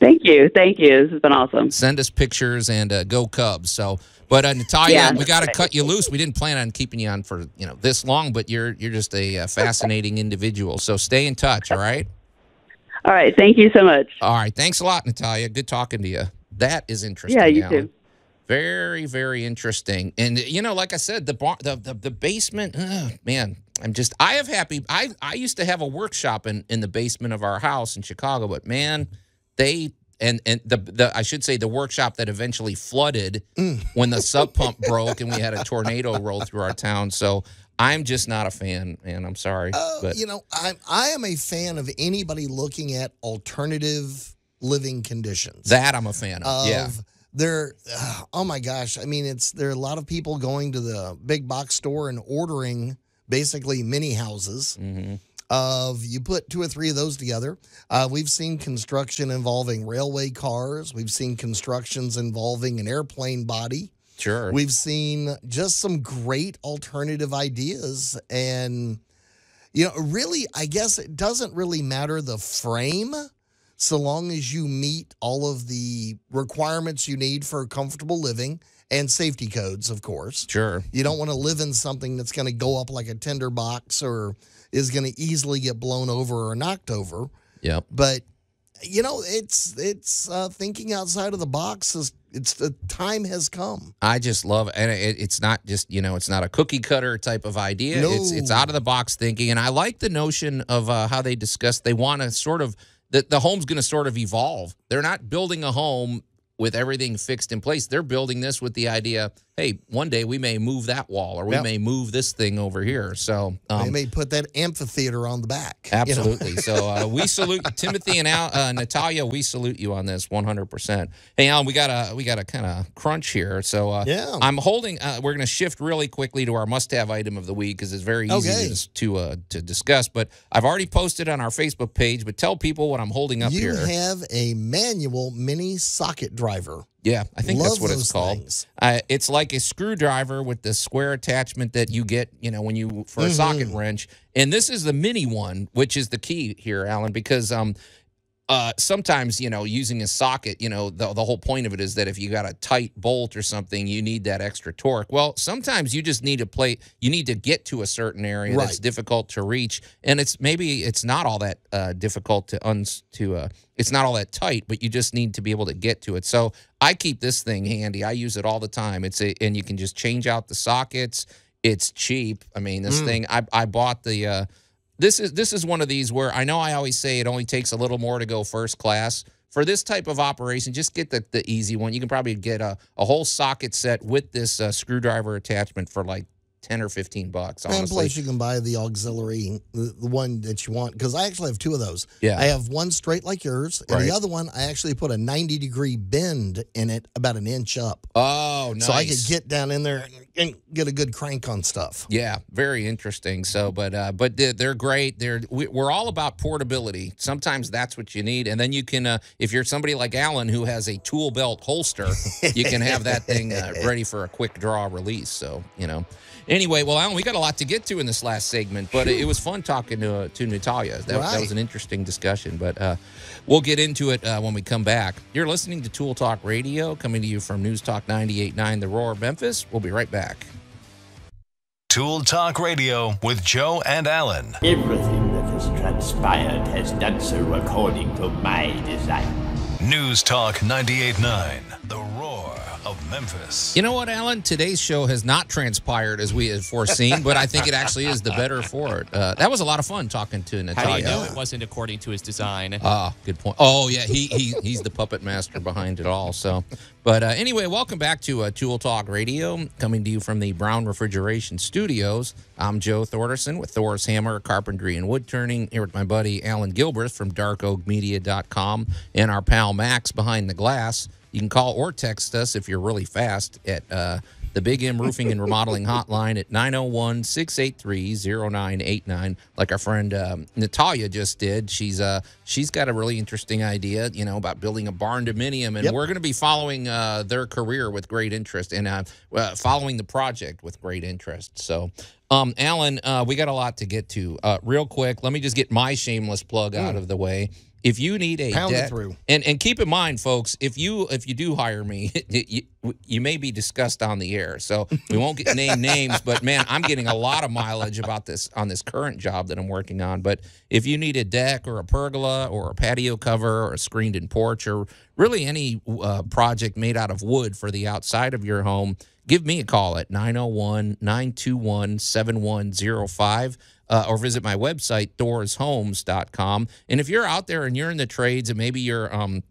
Thank you, thank you. This has been awesome. send us pictures and uh, go Cubs. So, but uh, Natalia, Yeah. we got to cut you loose. We didn't plan on keeping you on for you know this long, but you're you're just a uh, fascinating individual. So stay in touch. All right. All right, thank you so much. All right. Thanks a lot, Natalia. Good talking to you. That is interesting. Yeah, you Alan. too. Very, very interesting. And you know, like I said, the bar, the, the the basement, ugh, man. I'm just I have happy I I used to have a workshop in in the basement of our house in Chicago, but man, they and and the the I should say the workshop that eventually flooded when the sump pump broke and we had a tornado roll through our town. So I'm just not a fan, man. I'm sorry. Uh, but you know, I'm I am a fan of anybody looking at alternative living conditions. that I'm a fan of. of yeah. there uh, oh my gosh i mean it's there are a lot of people going to the big box store and ordering basically mini houses Mm-hmm. Of you put two or three of those together uh, we've seen construction involving railway cars we've seen constructions involving an airplane body Sure. we've seen just some great alternative ideas and you know really i guess it doesn't really matter the frame so long as you meet all of the requirements you need for comfortable living and safety codes, of course. Sure. You don't want to live in something that's going to go up like a tinder box or is going to easily get blown over or knocked over. Yeah. But you know, it's it's uh, thinking outside of the box. Is it's the time has come. I just love and it, it's not just you know it's not a cookie cutter type of idea. It's it's out of the box thinking, and I like the notion of uh, how they discuss. They want to sort of that the home's going to sort of evolve. They're not building a home with everything fixed in place. They're building this with the idea, hey, one day we may move that wall or we Yep. may move this thing over here. So they um, may put that amphitheater on the back. you know? Absolutely. so uh, we salute Timothy and Al, uh, Natalia. We salute you on this 100. percent Hey, Alan, we got a we got a kind of crunch here. So uh, Yeah. I'm holding. Uh, we're going to shift really quickly to our must-have item of the week because it's very easy Okay. to to, uh, to discuss. But I've already posted on our Facebook page. But tell people what I'm holding up you here. have a manual mini socket driver. Yeah, I think that's what it's called. Uh, it's like a screwdriver with the square attachment that you get, you know, when you for a socket Mm-hmm. wrench. And this is the mini one, which is the key here, Alan, because um, uh, sometimes you know using a socket, you know, the the whole point of it is that if you got a tight bolt or something, you need that extra torque. Well, sometimes you just need to play. You need to get to a certain area that's difficult to reach, and it's maybe it's not all that uh, difficult to uns to. Uh, it's not all that tight, but you just need to be able to get to it. So I keep this thing handy. I use it all the time. It's a, and you can just change out the sockets. It's cheap. I mean, this thing I I bought the. This is this is one of these where I know I always say it only takes a little more to go first class. For this type of operation, just get the, the easy one. You can probably get a, a whole socket set with this uh, screwdriver attachment for like ten or fifteen bucks. And Honestly, plus, you can buy the auxiliary, the, the one that you want. Because I actually have two of those. Yeah. I have one straight like yours, and Right. the other one I actually put a ninety degree bend in it, about an inch up, oh, nice. so I could get down in there and, and get a good crank on stuff. Yeah, very interesting. So, but uh, but they're, great. They're we, we're all about portability. Sometimes that's what you need, and then you can, uh, if you're somebody like Alan who has a tool belt holster, you can have that thing uh, ready for a quick draw release. So you know. Anyway, well, Alan, we got a lot to get to in this last segment, but it was fun talking to uh, to Natalia. That, that was an interesting discussion, but uh, we'll get into it uh, when we come back. You're listening to Tool Talk Radio, coming to you from News Talk 98.9 The Roar, Memphis. We'll be right back. Tool Talk Radio with Joe and Alan. Everything that has transpired has done so according to my design. News Talk 98.9 The Roar of Memphis. You know what, Alan? Today's show has not transpired as we had foreseen, but I think it actually is the better for it. Uh, that was a lot of fun talking to How do Natalia. you know it wasn't according to his design? Ah, good point. Oh yeah, he, he he's the puppet master behind it all. So, but uh, anyway, welcome back to uh, Tool Talk Radio, coming to you from the Brown Refrigeration Studios. I'm Joe Thorderson with Thor's Hammer Carpentry and Wood Turning. Here with my buddy Alan Gilbreth from DarkOakMedia.com and our pal Max behind the glass. You can call or text us if you're really fast at uh, the Big M Roofing and Remodeling Hotline at 901 683 0989, like our friend um, Natalia just did. She's uh, she's got a really interesting idea, you know, about building a barndominium, and Yep. we're going to be following uh, their career with great interest and uh, uh, following the project with great interest. So, um, Alan, uh, we got a lot to get to. Uh, real quick, let me just get my shameless plug out of the way. If you need a. Pound it deck- through. and and keep in mind, folks, if you if you do hire me, you, you may be discussed on the air, so we won't get name names. But man, I'm getting a lot of mileage about this on this current job that I'm working on. But if you need a deck or a pergola or a patio cover or a screened-in porch or really any uh, project made out of wood for the outside of your home, give me a call at 901 921 7105 uh, or visit my website, doorshomes.com. And if you're out there and you're in the trades and maybe you're, um,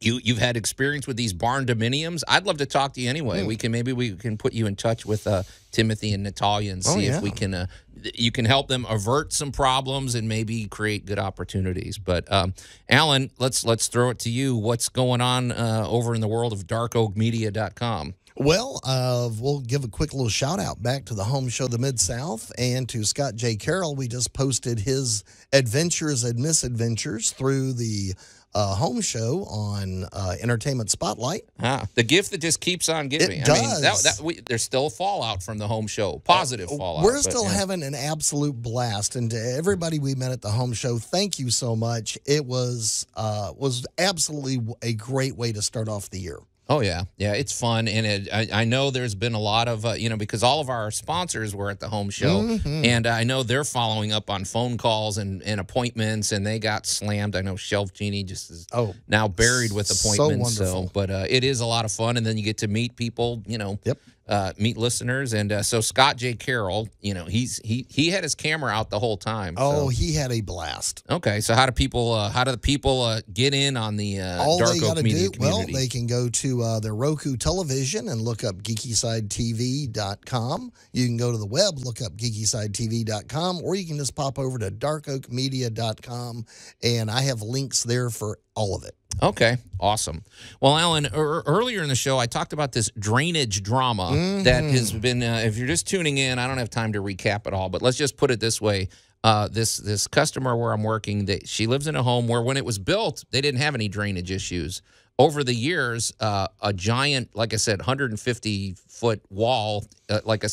you, you've had experience with these barndominiums. I'd love to talk to you anyway. We can maybe we can put you in touch with uh, Timothy and Natalia and Oh, see yeah. if we can uh, you can help them avert some problems and maybe create good opportunities. But um, Alan, let's let's throw it to you. What's going on uh, over in the world of DarkOakMedia.com? Well, uh, we'll give a quick little shout out back to the home show, The Mid South, and to Scott J. Carroll. We just posted his adventures and misadventures through the uh, home show on uh, Entertainment Spotlight. Ah, the gift that just keeps on giving. It I mean, that, does. that, we, there's still fallout from the home show, positive fallout. We're but, still yeah. having an absolute blast, and to everybody we met at the home show, thank you so much. It was uh, was absolutely a great way to start off the year. Oh yeah, yeah, it's fun, and it, I, I know there's been a lot of uh, you know because all of our sponsors were at the home show, Mhm. and I know they're following up on phone calls and, and appointments, and they got slammed. I know ShelfGenie just is Oh, now buried with so appointments. wonderful. but uh, it is a lot of fun, and then you get to meet people, you know, Yep. Uh, meet listeners, and uh, so Scott J. Carroll, you know, he's he he had his camera out the whole time. Oh, so. he had a blast. Okay, so how do people uh, how do the people uh, get in on the uh, All Dark they got to Media do, well, they can go to uh, their Roku television and look up geekysidetv.com. You can go to the web, look up geekysidetv.com, or you can just pop over to darkoakmedia.com, and I have links there for all of it. Okay, awesome. Well, Alan, er, earlier in the show, I talked about this drainage drama that has been. Uh, if you're just tuning in, I don't have time to recap it all, but let's just put it this way: uh, this this customer where I'm working, that she lives in a home where when it was built, they didn't have any drainage issues. Over the years, uh, a giant, like I said, 150 foot wall, uh, like a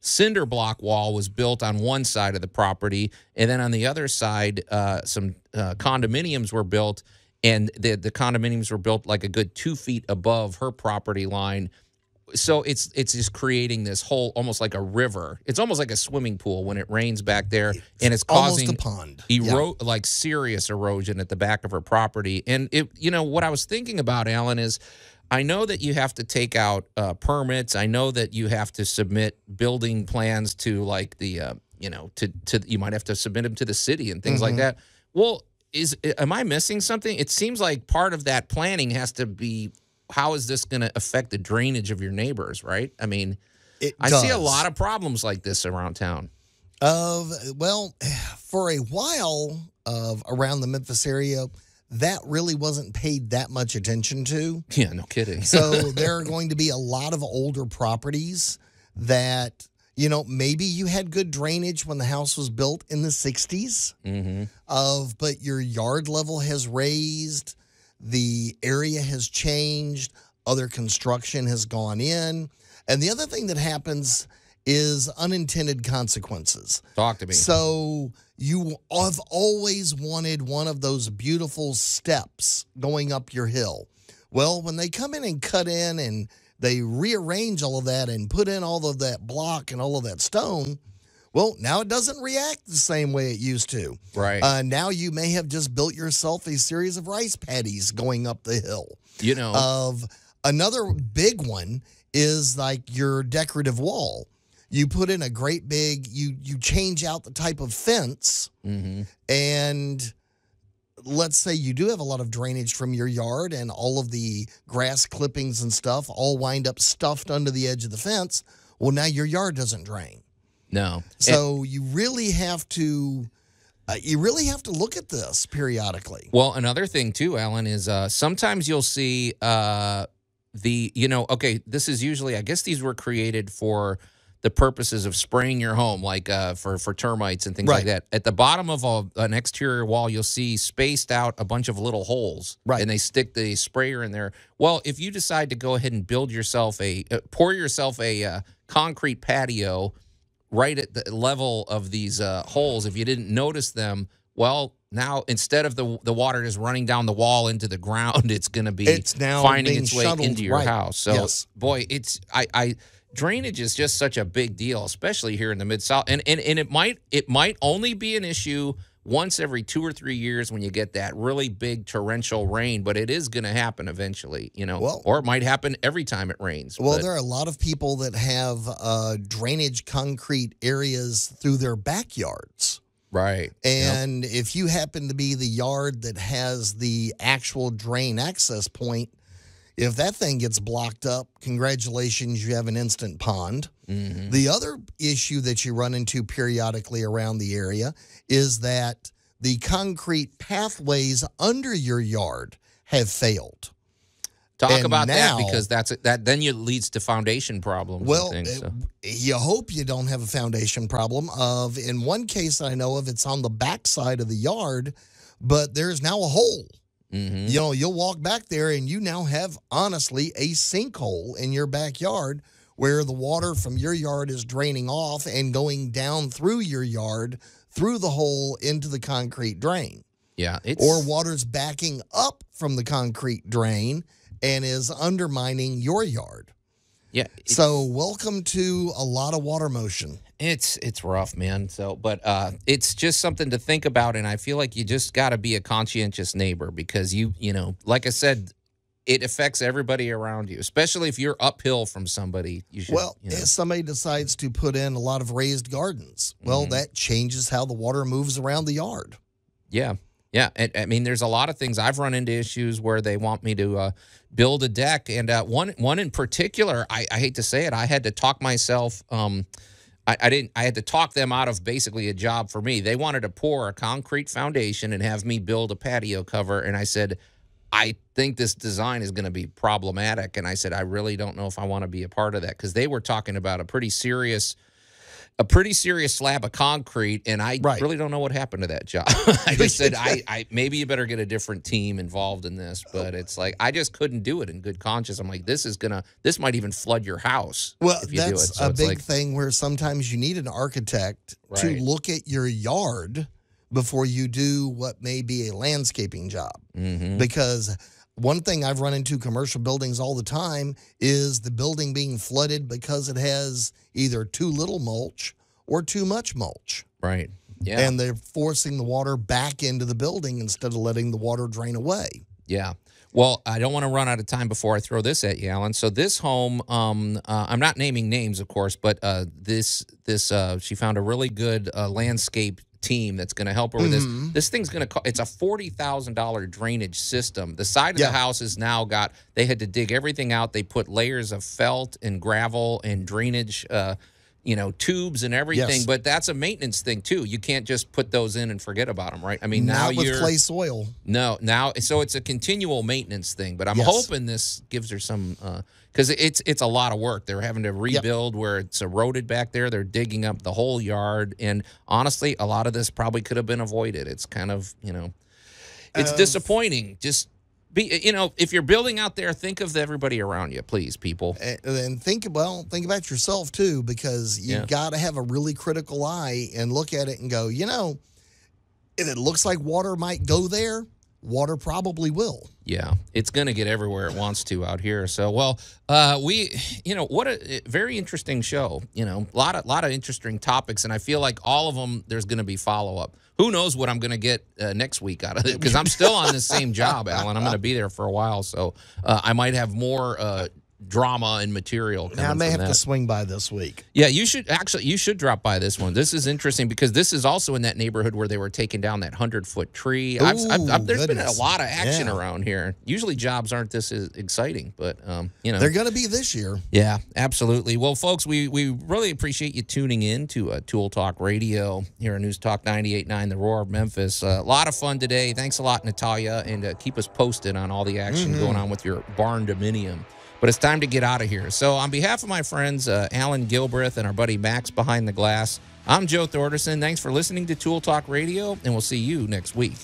cinder block wall, was built on one side of the property, and then on the other side, uh, some uh, condominiums were built and the the condominiums were built like a good two feet above her property line. So it's it's just creating this whole almost like a river. It's almost like a swimming pool when it rains back there, and it's causing a pond. ero- like serious erosion at the back of her property. And it, you know, what I was thinking about, Alan, is I know that you have to take out uh, permits. I know that you have to submit building plans to like the, uh, you know, to to you might have to submit them to the city and things like Mhm. that. Well, is am I missing something? It seems like part of that planning has to be how is this going to affect the drainage of your neighbors, right? I mean, It I see a lot of problems like this around town. Of well, for a while of around the Memphis area, that really wasn't paid that much attention to. Yeah, no kidding. So there are going to be a lot of older properties that you know maybe you had good drainage when the house was built in the 60s mm-hmm. of but your yard level has raised the area has changed other construction has gone in and the other thing that happens is unintended consequences Talk to me. so you have always wanted one of those beautiful steps going up your hill. Well, when they come in and cut in and they rearrange all of that and put in all of that block and all of that stone, well, now it doesn't react the same way it used to. Right. Uh, now you may have just built yourself a series of rice paddies going up the hill. you know, Of another big one is like your decorative wall. You put in a great big you you change out the type of fence mhm. and let's say you do have a lot of drainage from your yard and all of the grass clippings and stuff all wind up stuffed under the edge of the fence. Well, now your yard doesn't drain. No. So you really have to uh, you really have to look at this periodically. Well, another thing too, Alan, is uh, sometimes you'll see uh, the, you know, okay, this is usually, I guess these were created for the purposes of spraying your home, like uh, for for termites and things like that. At the bottom of a, an exterior wall, you'll see spaced out a bunch of little holes, Right. And they stick the sprayer in there. Well, if you decide to go ahead and build yourself a, uh, pour yourself a uh, concrete patio right at the level of these uh, holes. If you didn't notice them, well, now instead of the the water just running down the wall into the ground, it's going to be It's now finding its way into your right. house. So, Yes. boy, it's I I drainage is just such a big deal, especially here in the mid south, and and and it might it might only be an issue. Once every two or three years, when you get that really big torrential rain, but it is going to happen eventually, you know, Well- or it might happen every time it rains. Well, but- there are a lot of people that have uh, drainage concrete areas through their backyards. right, Yep. And if you happen to be the yard that has the actual drain access point, if that thing gets blocked up, congratulations, you have an instant pond. Mhm. The other issue that you run into periodically around the area is that the concrete pathways under your yard have failed. Talk And about now- that because that's that. Then it leads to foundation problems. Well, things, uh, so. you hope you don't have a foundation problem. Of in one case that I know of, it's on the back side of the yard, but there's now a hole. Mhm. You know, you'll walk back there and you now have honestly a sinkhole in your backyard where the water from your yard is draining off and going down through your yard through the hole into the concrete drain. yeah, it's Or water's backing up from the concrete drain and is undermining your yard. yeah. It's, So, welcome to a lot of water motion. It's it's rough, man. So, but uh, it's just something to think about, and I feel like you just got to be a conscientious neighbor because you you know, like I said. It affects everybody around you, especially if you're uphill from somebody. You should, Well, you know. if somebody decides to put in a lot of raised gardens, well, Mhm. that changes how the water moves around the yard. Yeah. Yeah. I mean, there's a lot of things I've run into issues where they want me to uh, build a deck. And uh, one one in particular, I, I hate to say it, I had to talk myself. Um, I, I didn't. I had to talk them out of basically a job for me. They wanted to pour a concrete foundation and have me build a patio cover, and I said, I think this design is going to be problematic. And I said, I really don't know if I want to be a part of that because they were talking about a pretty serious a pretty serious slab of concrete, and I Right. really don't know what happened to that job. I just said, I, I maybe you better get a different team involved in this, but it's like I just couldn't do it in good conscience. I'm like, this is gonna, this might even flood your house. Well, if you do it. that's So a big like, thing where sometimes you need an architect to look at your yard before you do what may be a landscaping job. mhm. Because one thing I've run into commercial buildings all the time is the building being flooded because it has either too little mulch or too much mulch. right, yeah, And they're forcing the water back into the building instead of letting the water drain away. Yeah. Well, I don't want to run out of time before I throw this at you, Alan. So this home, um, uh, I'm not naming names, of course, but uh, this this uh, she found a really good uh, landscape team that's going to help her with this. Mhm. This thing's going to cost. It's a forty thousand dollar drainage system. The side of Yeah. the house has now got. They had to dig everything out. They put layers of felt and gravel and drainage. Uh, you know, tubes and everything, Yes. but that's a maintenance thing too. You can't just put those in and forget about them, right? I mean, now with you're clay soil. no, now so it's a continual maintenance thing, but I'm Yes. hoping this gives her some because it's it's a lot of work. They're having to rebuild where it's eroded back there. They're digging up the whole yard, and honestly, a lot of this probably could have been avoided. It's kind of you know, it's Uh, disappointing. Just be you know, if you're building out there, think of everybody around you, please, people. And, and think well, think about yourself too, because you Yeah. got to have a really critical eye and look at it and go, you know, if it looks like water might go there, water probably will. Yeah, it's going to get everywhere it wants to out here. So, well, uh, we, you know, what a very interesting show. You know, a lot of lot of interesting topics, and I feel like all of them there's going to be follow up. Who knows what I'm going to get uh, next week out of it? Because I'm still on the same job, Alan. I'm going to be there for a while, so uh, I might have more uh, drama and material. Now, I may have that. to swing by this week. Yeah, you should actually you should drop by this one. This is interesting because this is also in that neighborhood where they were taking down that hundred foot tree. I've, I've, I've, Ooh, there's been a lot of action Yeah. around here. Usually jobs aren't this exciting, but um, you know They're going to be this year. yeah, absolutely. Well, folks, we, we really appreciate you tuning in to uh, Tool Talk Radio here on News Talk 98.9, The Roar of Memphis. Uh, a lot of fun today. Thanks a lot, Natalia, and uh, keep us posted on all the action Mhm. going on with your barndominium. But it's time to get out of here. So, on behalf of my friends uh, Alan Gilbreth and our buddy Max behind the glass, I'm Joe Thorderson. Thanks for listening to Tool Talk Radio, and we'll see you next week.